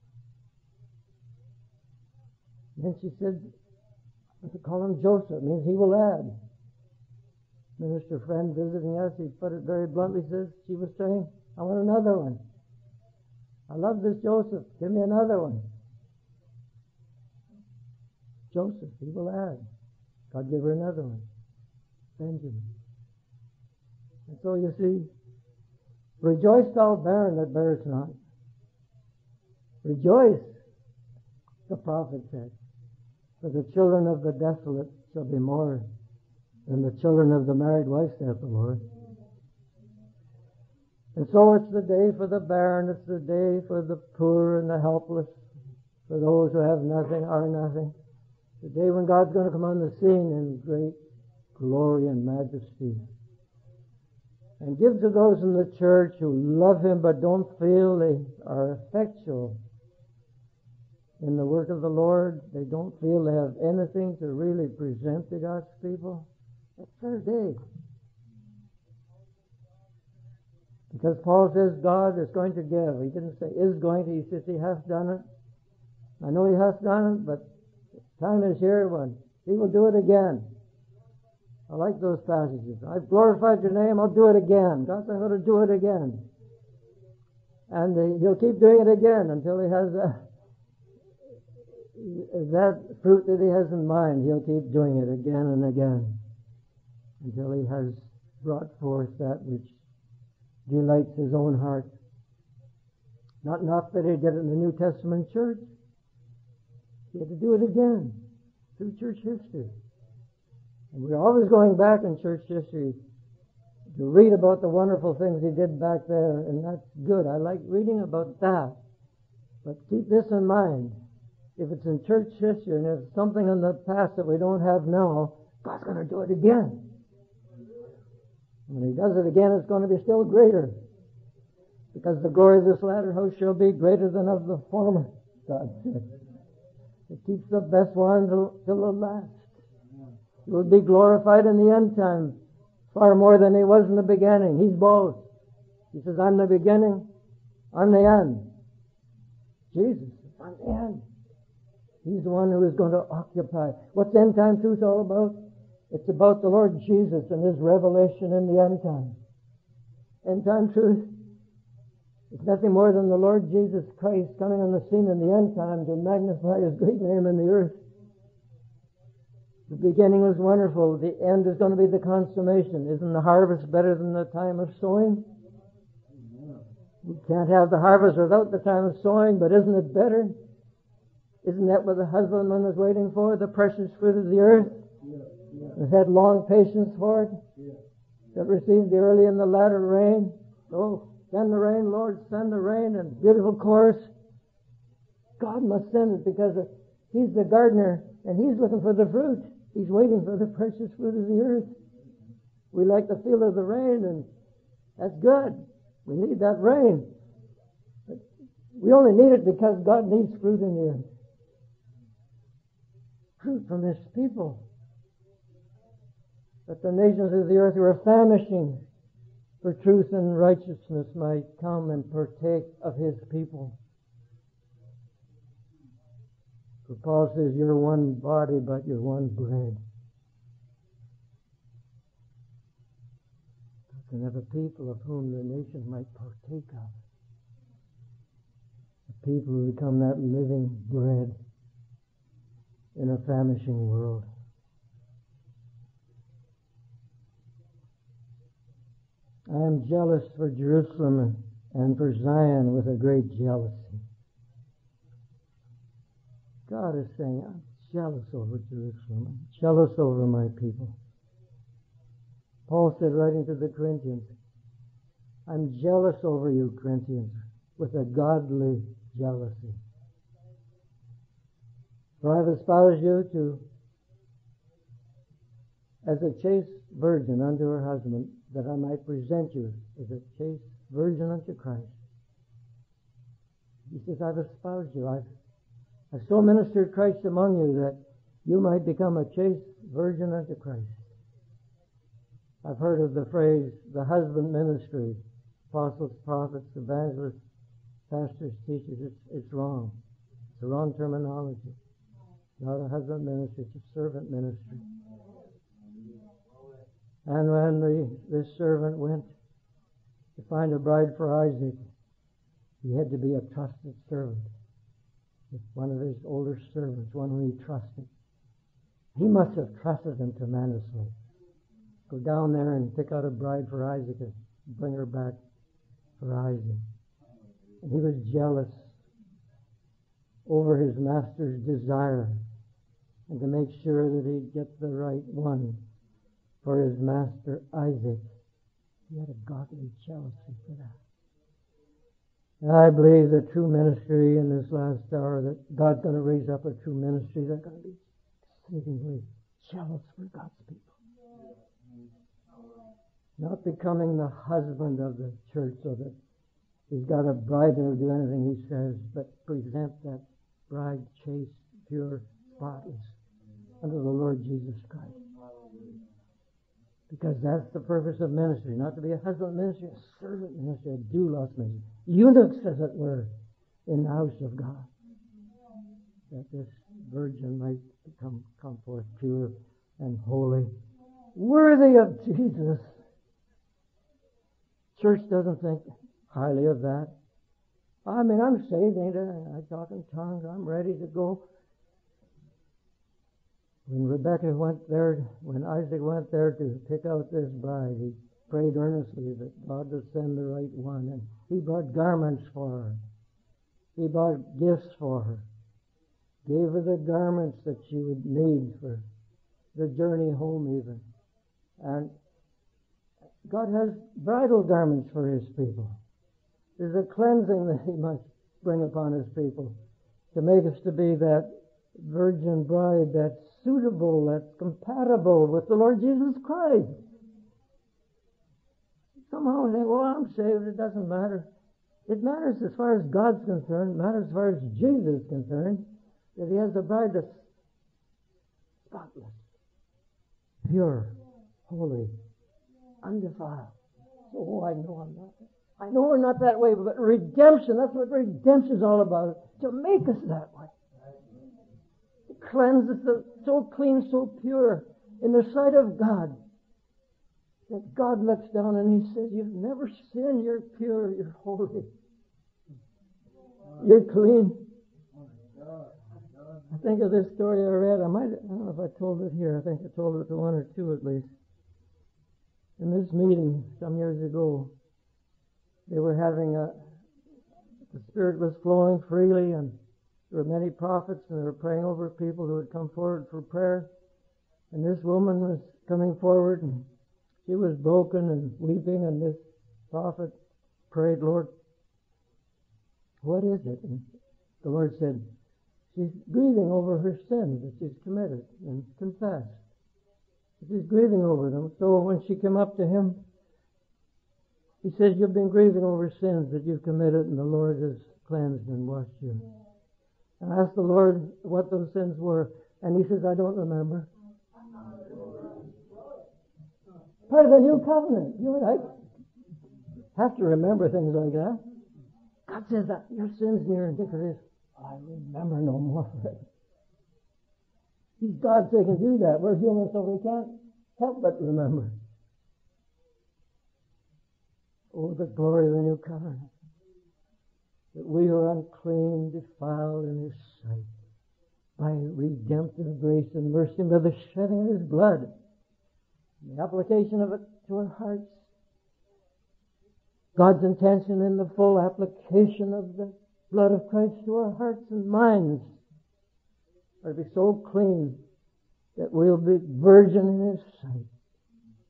Then she said, to call him Joseph means he will add. Minister friend visiting us, he put it very bluntly, says, she was saying, I want another one. I love this Joseph. Give me another one. Joseph, he will add. God give her another one. Benjamin. And so you see, rejoice thou barren that bearest not. Rejoice, the prophet said, for the children of the desolate shall be more than the children of the married wife, saith the Lord. And so it's the day for the barren, it's the day for the poor and the helpless, for those who have nothing, are nothing. The day when God's going to come on the scene in great glory and majesty. And give to those in the church who love Him but don't feel they are effectual in the work of the Lord. They don't feel they have anything to really present to God's people. That's their day. Because Paul says God is going to give. He didn't say is going to, he says he has done it. I know he has done it, but time is here when he will do it again. I like those passages. I've glorified your name, I'll do it again. God's going to do it again. And he'll keep doing it again until he has uh, that fruit that he has in mind. He'll keep doing it again and again until he has brought forth that which delights his own heart. Not enough that he did it in the New Testament church. He had to do it again through church history. And we're always going back in church history to read about the wonderful things he did back there, and that's good. I like reading about that. But keep this in mind. If it's in church history and there's something in the past that we don't have now, God's going to do it again. When he does it again, it's going to be still greater. Because the glory of this latter house shall be greater than of the former, God said. It keeps the best one till, the last. He will be glorified in the end time far more than he was in the beginning. He's both. He says, I'm the beginning, I'm the end. Jesus, I'm the end. He's the one who is going to occupy. What's end time truth all about? It's about the Lord Jesus and His revelation in the end time. End time truth is nothing more than the Lord Jesus Christ coming on the scene in the end time to magnify His great name in the earth. The beginning was wonderful. The end is going to be the consummation. Isn't the harvest better than the time of sowing? We can't have the harvest without the time of sowing, but isn't it better? Isn't that what the husbandman is waiting for? The precious fruit of the earth? Has had long patience for it. That received the early and the latter rain. Oh, send the rain, Lord, send the rain, and beautiful chorus. God must send it because He's the gardener and He's looking for the fruit. He's waiting for the precious fruit of the earth. We like the feel of the rain, and that's good. We need that rain. But we only need it because God needs fruit in the earth. Fruit from His people that the nations of the earth who are famishing for truth and righteousness might come and partake of his people. For Paul says, You're one body, but you're one bread. And have a people of whom the nation might partake of. A people who become that living bread in a famishing world. I am jealous for Jerusalem and for Zion with a great jealousy. God is saying, I'm jealous over Jerusalem. I'm jealous over my people. Paul said, writing to the Corinthians, I'm jealous over you, Corinthians, with a godly jealousy. For I have espoused you to as a chaste virgin unto her husband that I might present you as a chaste virgin unto Christ. He says, I've espoused you. I've, I've so ministered Christ among you that you might become a chaste virgin unto Christ. I've heard of the phrase, the husband ministry. Apostles, prophets, evangelists, pastors, teachers. It's, it's wrong. It's the wrong terminology. Not a husband ministry, it's a servant ministry. And when the, this servant went to find a bride for Isaac, he had to be a trusted servant. One of his older servants, one whom he trusted. He must have trusted him tremendously. Go down there and pick out a bride for Isaac and bring her back for Isaac. And he was jealous over his master's desire and to make sure that he'd get the right one for his master Isaac. He had a godly jealousy for that. And I believe the true ministry in this last hour that God's going to raise up a true ministry that's going to be exceedingly jealous for God's people. Not becoming the husband of the church so that he's got a bride that'll do anything he says, but present that bride chaste, pure, spotless under the Lord Jesus Christ. Because that's the purpose of ministry, not to be a husband ministry, a servant ministry, a doulos ministry. Eunuchs, as it were, in the house of God. That this virgin might become come forth pure and holy, worthy of Jesus. Church doesn't think highly of that. I mean, I'm saved, ain't I? I talk in tongues. I'm ready to go. When Rebecca went there, when Isaac went there to pick out this bride, he prayed earnestly that God would send the right one. And he brought garments for her. He bought gifts for her. Gave her the garments that she would need for the journey home even. And God has bridal garments for his people. There's a cleansing that he must bring upon his people to make us to be that virgin bride that's suitable, that's compatible with the Lord Jesus Christ. Somehow we think, well, I'm saved, it doesn't matter. It matters as far as God's concerned, it matters as far as Jesus is concerned, that he has a bride that's spotless, pure, holy, undefiled. So, oh, I know I'm not. I know we're not that way, but redemption, that's what redemption is all about, to make us that way. To cleanse us so clean, so pure in the sight of God that God looks down and He says, You've never sinned, you're pure, you're holy, you're clean. I think of this story I read. I might, I don't know if I told it here. I think I told it to one or two at least. In this meeting some years ago, they were having a, the Spirit was flowing freely and there were many prophets and they were praying over people who had come forward for prayer. And this woman was coming forward and she was broken and weeping and this prophet prayed, Lord, what is it? And the Lord said, she's grieving over her sins that she's committed and confessed. She's grieving over them. So when she came up to him, he says, You've been grieving over sins that you've committed, and the Lord has cleansed and washed you. And I asked the Lord what those sins were, and he says, I don't remember. Part of the new covenant. You and I have to remember things like that. God says that your sins near and this. I remember no more of it. He's God so he can do that. We're human so we can't help but remember. Oh, the glory of the new covenant. That we are unclean, defiled in His sight by redemptive grace and mercy and by the shedding of His blood. The application of it to our hearts. God's intention in the full application of the blood of Christ to our hearts and minds are to be so clean that we'll be virgin in His sight,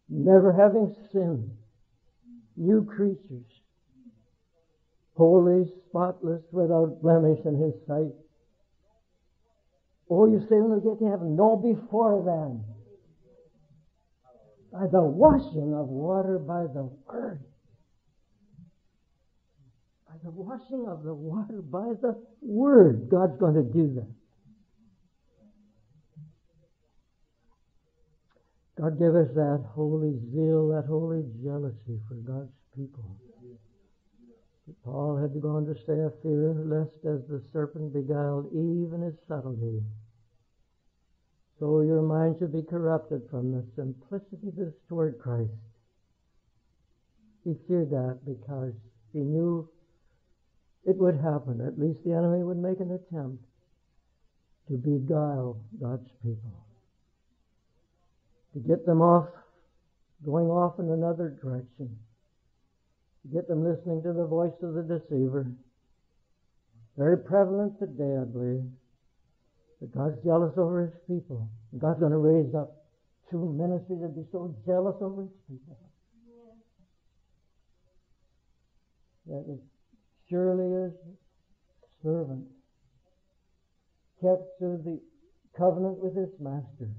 never having sinned, new creatures, holy, spotless, without blemish in His sight. Oh, you say when we get to heaven? No, before then. By the washing of water by the Word. By the washing of the water by the Word. God's going to do that. God give us that holy zeal, that holy jealousy for God's people. But Paul had gone to stay a fear, lest as the serpent beguiled Eve in his subtlety, so your mind should be corrupted from the simplicity that's toward Christ. He feared that because he knew it would happen. At least the enemy would make an attempt to beguile God's people, to get them off, going off in another direction, to get them listening to the voice of the deceiver. Very prevalent today, I believe. That God's jealous over his people. God's going to raise up two ministries that be so jealous over his people. That is surely as servant kept to the covenant with his master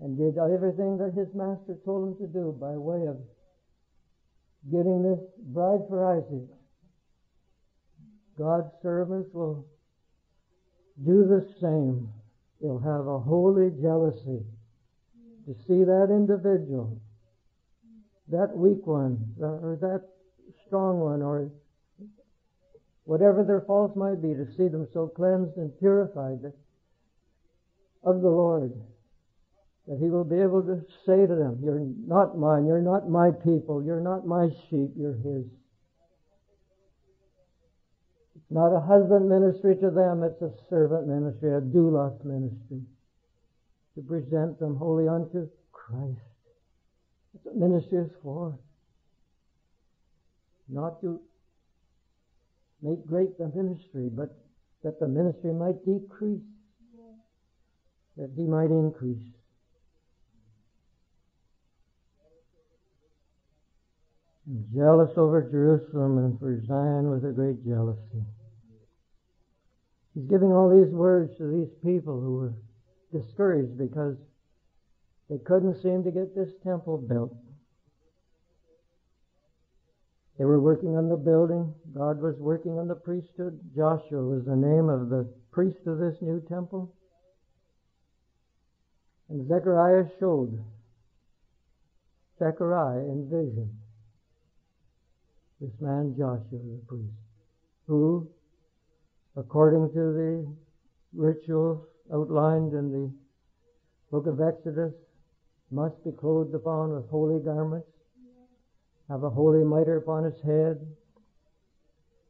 and did everything that his master told him to do by way of getting this bride for Isaac. God's servants will do the same. They'll have a holy jealousy to see that individual, that weak one, or that strong one, or whatever their faults might be, to see them so cleansed and purified of the Lord that He will be able to say to them, You're not mine, you're not my people, you're not my sheep, you're His. It's not a husband ministry to them, it's a servant ministry, a doulos ministry, to present them wholly unto Christ. That's what ministry is for. Not to make great the ministry, but that the ministry might decrease, that he might increase. And jealous over Jerusalem and for Zion with a great jealousy. He's giving all these words to these people who were discouraged because they couldn't seem to get this temple built. They were working on the building. God was working on the priesthood. Joshua was the name of the priest of this new temple. And Zechariah showed Zechariah in vision this man Joshua the priest, who, according to the rituals outlined in the book of Exodus, must be clothed upon with holy garments, have a holy mitre upon his head,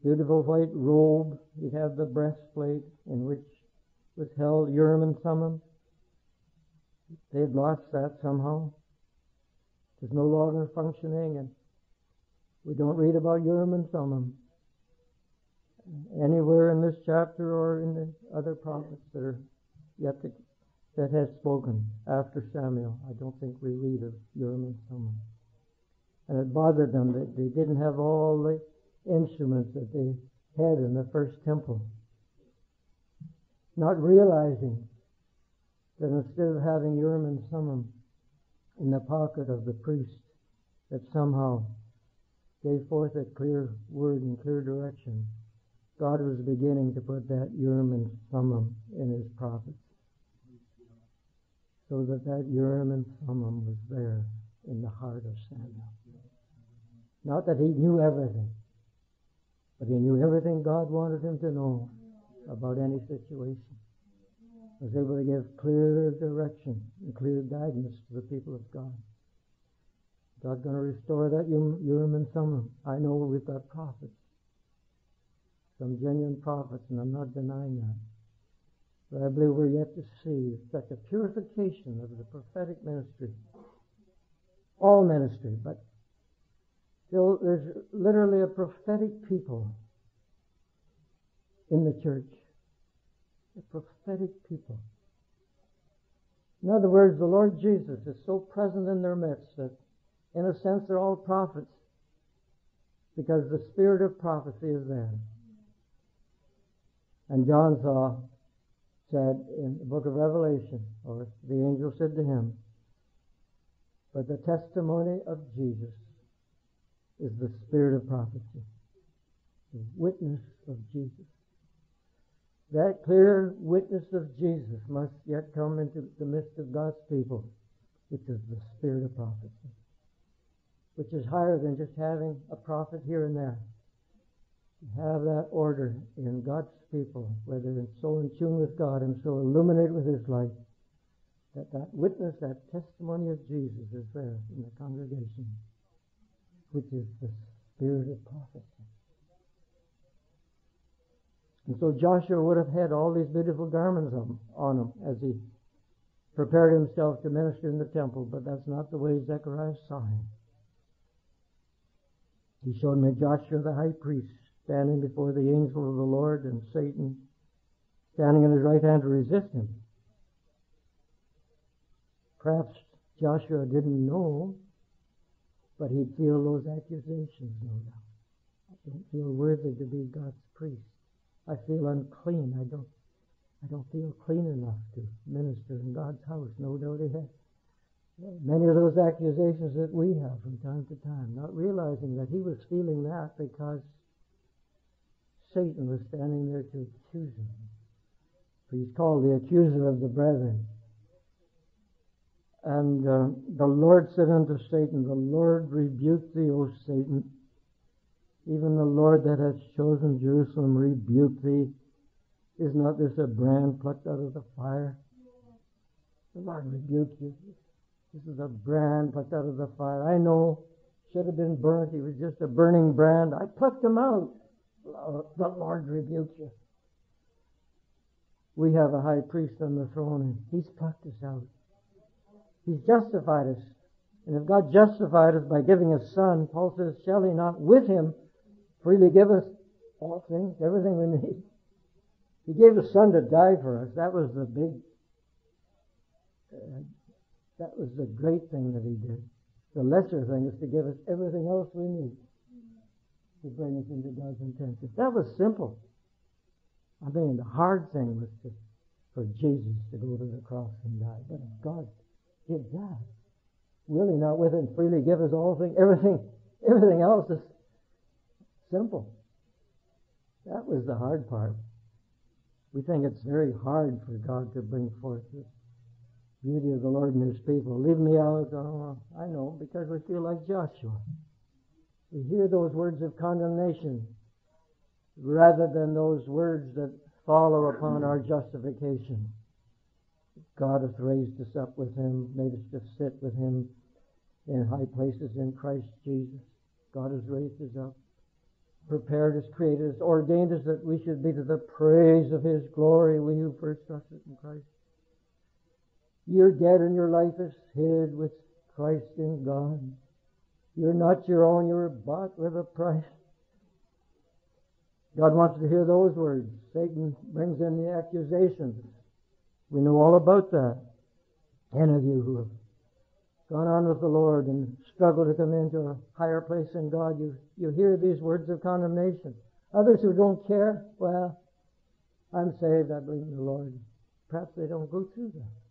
beautiful white robe. He'd have the breastplate in which was held Urim and Thummim. They'd lost that somehow. It was no longer functioning, and we don't read about Urim and Thummim anywhere in this chapter or in the other prophets that are yet to, that has spoken after Samuel. I don't think we read of Urim and Thummim. And it bothered them that they didn't have all the instruments that they had in the first temple. Not realizing that instead of having Urim and Thummim in the pocket of the priest, that somehow gave forth a clear word and clear direction. God was beginning to put that Urim and Thummim in his prophets. So that that Urim and Thummim was there in the heart of Samuel. Not that he knew everything, but he knew everything God wanted him to know about any situation. He Was able to give clear direction and clear guidance to the people of God. God's going to restore that Urim and Thummim. I know we've got prophets, some genuine prophets, and I'm not denying that. But I believe we're yet to see such a purification of the prophetic ministry. All ministry, but still there's literally a prophetic people in the church. A prophetic people. In other words, the Lord Jesus is so present in their midst that in a sense, they're all prophets because the spirit of prophecy is there. And John saw, said in the book of Revelation, or the angel said to him, But the testimony of Jesus is the spirit of prophecy. the witness of Jesus. That clear witness of Jesus must yet come into the midst of God's people, which is the spirit of prophecy, which is higher than just having a prophet here and there. To have that order in God's people, where they're so in tune with God and so illuminated with His light, that that witness, that testimony of Jesus is there in the congregation, which is the spirit of prophecy. And so Joshua would have had all these beautiful garments on, on him as he prepared himself to minister in the temple, but that's not the way Zechariah saw him. He showed me Joshua the high priest standing before the angel of the Lord and Satan standing in his right hand to resist him. Perhaps Joshua didn't know, but he'd feel those accusations, no doubt. I don't feel worthy to be God's priest. I feel unclean. I don't, I don't feel clean enough to minister in God's house. No doubt he had many of those accusations that we have from time to time, not realizing that he was feeling that because Satan was standing there to accuse him. For he's called the accuser of the brethren. And uh, the Lord said unto Satan, The Lord rebuked thee, O Satan. Even the Lord that hath chosen Jerusalem rebuked thee. Is not this a brand plucked out of the fire? The Lord rebuked you. This is a brand plucked out of the fire. I know. Should have been burnt. He was just a burning brand. I plucked him out. The Lord rebuke you. We have a high priest on the throne and he's plucked us out. He's justified us. And if God justified us by giving us son, Paul says, shall he not with him freely give us all things, everything we need. He gave His Son to die for us. That was the big, uh, that was the great thing that He did. The lesser thing is to give us everything else we need to bring us into God's intention. That was simple. I mean, the hard thing was to, for Jesus to go to the cross and die. But God did that. Will He not with Him freely give us all things? Everything, everything else is simple. That was the hard part. We think it's very hard for God to bring forth the beauty of the Lord and His people. Leave me out. Oh, I know, because we feel like Joshua. We hear those words of condemnation rather than those words that follow upon our justification. God hath raised us up with Him, made us to sit with Him in high places in Christ Jesus. God has raised us up prepared us, created us, ordained us that we should be to the praise of His glory, we who first trusted in Christ. You're dead and your life is hid with Christ in God. You're not your own, you were bought with a price. God wants to hear those words. Satan brings in the accusations. We know all about that. Any of you who have gone on with the Lord and struggled to come into a higher place in God, you, you hear these words of condemnation. Others who don't care, well, I'm saved, I believe in the Lord. Perhaps they don't go through that.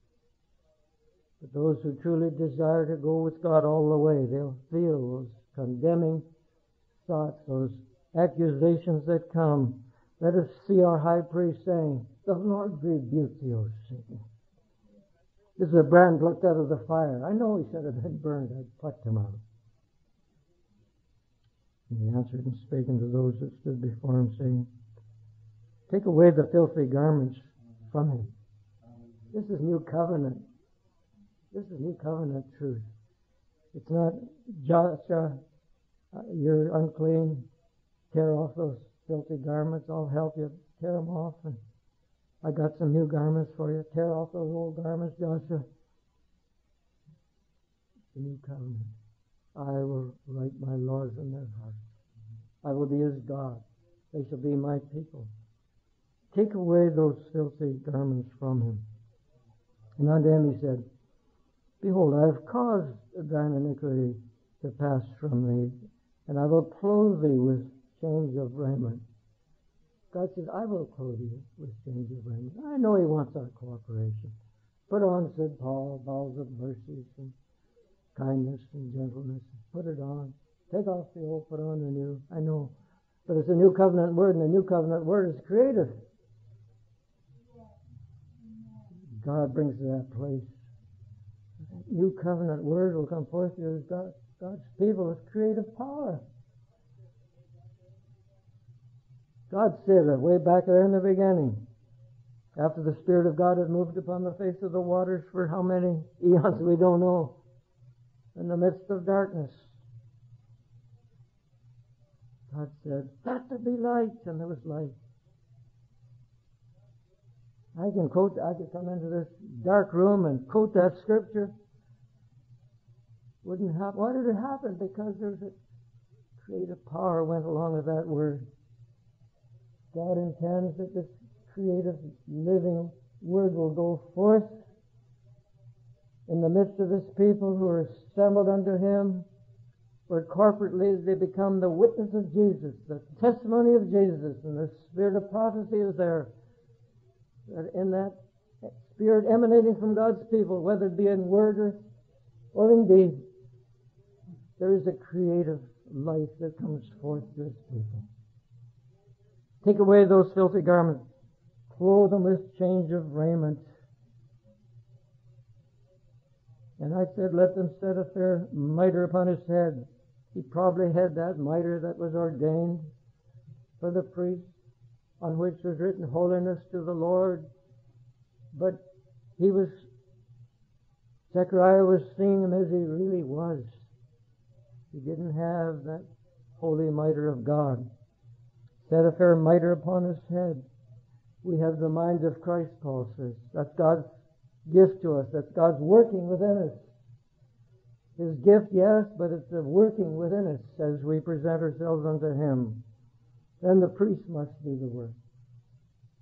But those who truly desire to go with God all the way, they'll feel those condemning thoughts, those accusations that come. Let us see our high priest saying, The Lord rebuke O Satan. This is a brand plucked out of the fire. I know he should have been burned. I plucked him out. And he answered and spake unto those that stood before him, saying, Take away the filthy garments from him. This is new covenant. This is new covenant truth. It's not Joshua, uh, you're unclean. Tear off those filthy garments. I'll help you tear them off. And I got some new garments for you. Tear off those old garments, Joshua. The new covenant. I will write my laws in their hearts. I will be his God. They shall be my people. Take away those filthy garments from him. And unto him he said, Behold, I have caused thine iniquity to pass from thee, and I will clothe thee with change of raiment. God says, I will clothe you with change of raiment. I know He wants our cooperation. Put on, said Paul, bowels of mercies and kindness and gentleness. Put it on. Take off the old, put on the new. I know But it's a new covenant word, and the new covenant word is creative. God brings to that place. New covenant word will come forth through God, God's people with creative power. God said it way back there in the beginning. After the Spirit of God had moved upon the face of the waters for how many eons we don't know. In the midst of darkness. God said, Let there be light, and there was light. I can quote, I could come into this dark room and quote that scripture. Wouldn't happen. Why did it happen? Because there's a creative power went along with that word. God intends that this creative, living word will go forth in the midst of this people who are assembled unto Him, where corporately they become the witness of Jesus, the testimony of Jesus, and the spirit of prophecy is there. That in that spirit emanating from God's people, whether it be in word or, or in deed, there is a creative life that comes forth to His people. Take away those filthy garments. Clothe them with change of raiment. And I said, let them set a fair mitre upon his head. He probably had that mitre that was ordained for the priest, on which was written holiness to the Lord. But he was, Zechariah was seeing him as he really was. He didn't have that holy mitre of God. Set a fair mitre upon his head. We have the mind of Christ, Paul says. That's God's gift to us. That's God's working within us. His gift, yes, but it's a working within us as we present ourselves unto Him. Then the priest must do the work.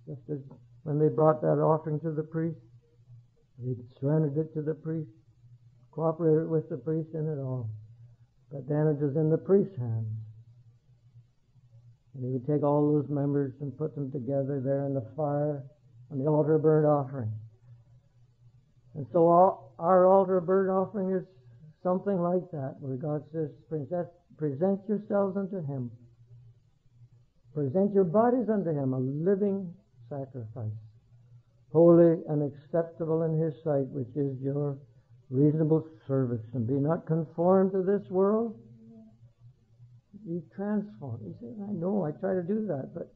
Just as when they brought that offering to the priest, they surrendered it to the priest, cooperated with the priest in it all. Then it was in the priest's hands. And he would take all those members and put them together there in the fire on the altar burnt offering. And so all, our altar burnt offering is something like that, where God says, present, present yourselves unto Him. Present your bodies unto Him, a living sacrifice, holy and acceptable in His sight, which is your reasonable service. And be not conformed to this world, be transformed. You say, I know, I try to do that, but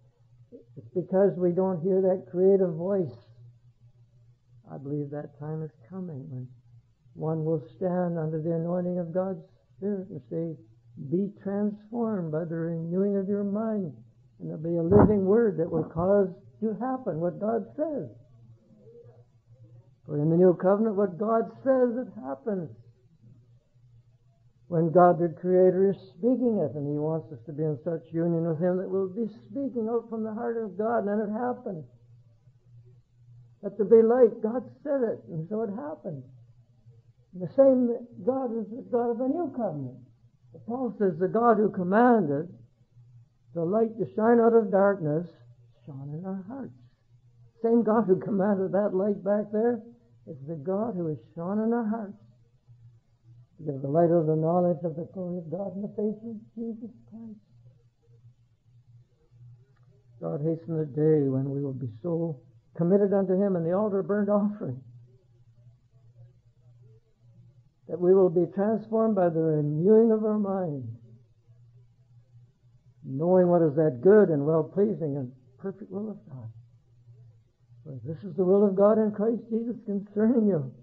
it's because we don't hear that creative voice. I believe that time is coming when one will stand under the anointing of God's Spirit and say, Be transformed by the renewing of your mind. And there'll be a living word that will cause to happen what God says. For in the new covenant, what God says, it happens when God the Creator is speaking it, and He wants us to be in such union with Him that we'll be speaking out from the heart of God, and it happened. That there be light. God said it, and so it happened. The same God is the God of the new covenant. But Paul says the God who commanded the light to shine out of darkness shone in our hearts. Same God who commanded that light back there is the God who has shone in our hearts to give the light of the knowledge of the glory of God in the face of Jesus Christ. God hasten the day when we will be so committed unto Him in the altar burnt offering that we will be transformed by the renewing of our mind, knowing what is that good and well pleasing and perfect will of God. This is the will of God in Christ Jesus concerning you.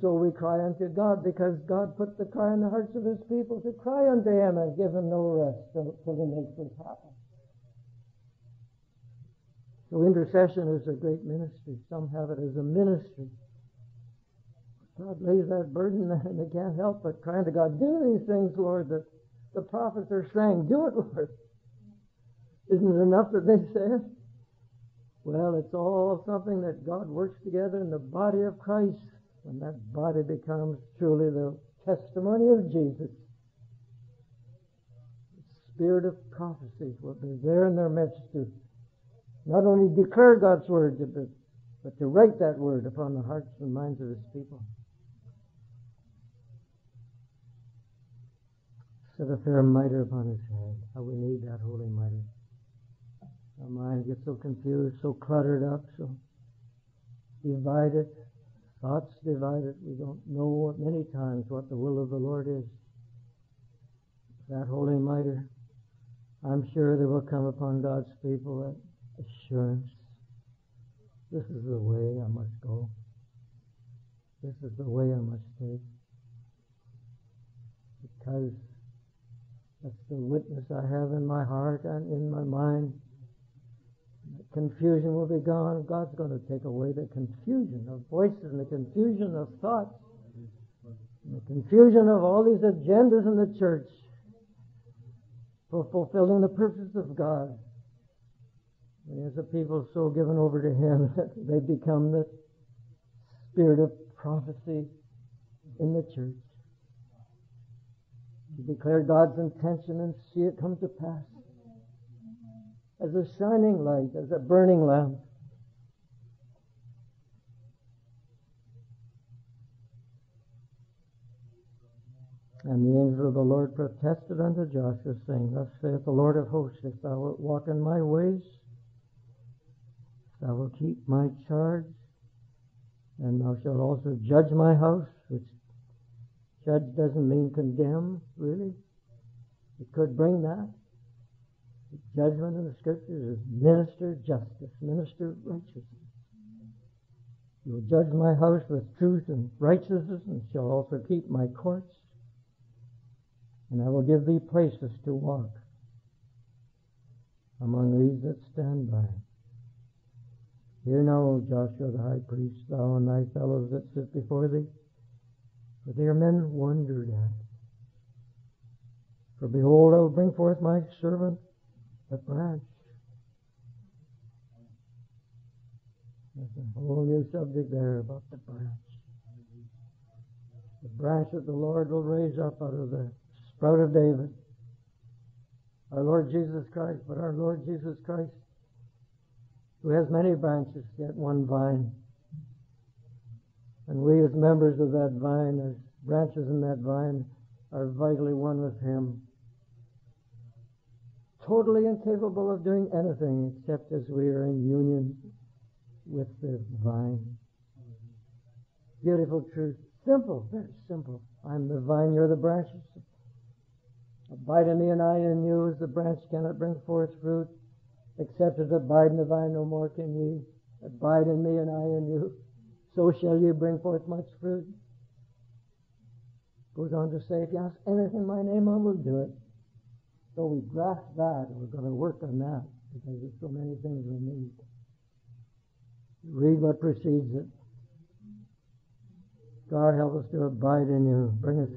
So we cry unto God because God put the cry in the hearts of his people to cry unto him and give him no rest till, till he makes this happen. So intercession is a great ministry. Some have it as a ministry. God lays that burden and they can't help but crying to God, do these things, Lord, that the prophets are saying. Do it, Lord. Isn't it enough that they say it? Well, it's all something that God works together in the body of Christ when that body becomes truly the testimony of Jesus, the spirit of prophecy will be there in their midst to not only declare God's word, but, but to write that word upon the hearts and minds of his people. Set a fair mitre upon his head. How we need that holy mitre. Our minds get so confused, so cluttered up, so divided. Thoughts divided. We don't know many times what the will of the Lord is. That holy mitre, I'm sure there will come upon God's people that assurance. This is the way I must go. This is the way I must take. Because that's the witness I have in my heart and in my mind. Confusion will be gone. God's going to take away the confusion of voices and the confusion of thoughts. And the confusion of all these agendas in the church for fulfilling the purpose of God. And as a people so given over to Him that they become the spirit of prophecy in the church to declare God's intention and see it come to pass. As a shining light, as a burning lamp. And the angel of the Lord protested unto Joshua, saying, Thus saith the Lord of hosts, if thou wilt walk in my ways, thou wilt keep my charge, and thou shalt also judge my house, which Judge doesn't mean condemn, really. It could bring that. Judgment in the scriptures is minister justice, minister righteousness. You'll judge my house with truth and righteousness, and shall also keep my courts. And I will give thee places to walk among these that stand by. Hear now, Joshua the high priest, thou and thy fellows that sit before thee. For their men wondered at. For behold, I will bring forth my servant, the branch. There's a whole new subject there about the branch. The branch that the Lord will raise up out of the sprout of David. Our Lord Jesus Christ, but our Lord Jesus Christ, who has many branches, yet one vine. And we, as members of that vine, as branches in that vine, are vitally one with Him. Totally incapable of doing anything except as we are in union with the vine. Beautiful truth. Simple, very simple. I'm the vine, you're the branches. Abide in me and I in you, as the branch cannot bring forth fruit, except it abide in the vine, no more can ye. Abide in me and I in you so shall ye bring forth much fruit. Goes on to say, if you ask anything in my name, I will do it. So we grasp that, and we're going to work on that, because there's so many things we need. Read what precedes it. God help us to abide in you. Bring us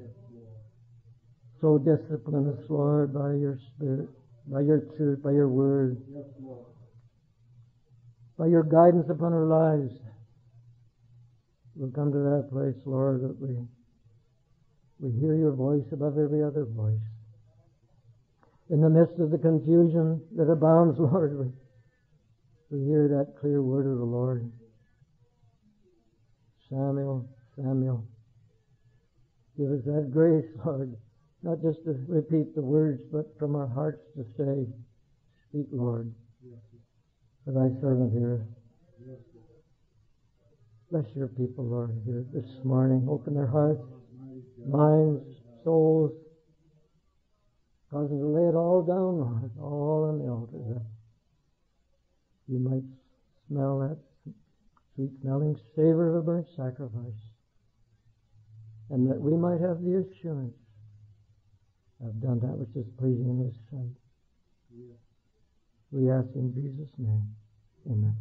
so discipline us, Lord, by your Spirit, by your truth, by your word, by your guidance upon our lives we'll come to that place, Lord, that we we hear your voice above every other voice. In the midst of the confusion that abounds, Lord, we, we hear that clear word of the Lord. Samuel, Samuel, give us that grace, Lord, not just to repeat the words, but from our hearts to say, Speak, Lord, for thy servant here. Bless your people, Lord, here this morning. Open their hearts, minds, souls. Cause them to lay it all down, Lord, all on the altar. That you might smell that sweet smelling savor of a burnt sacrifice. And that we might have the assurance I've done that which is pleasing in His sight. We ask in Jesus' name. Amen.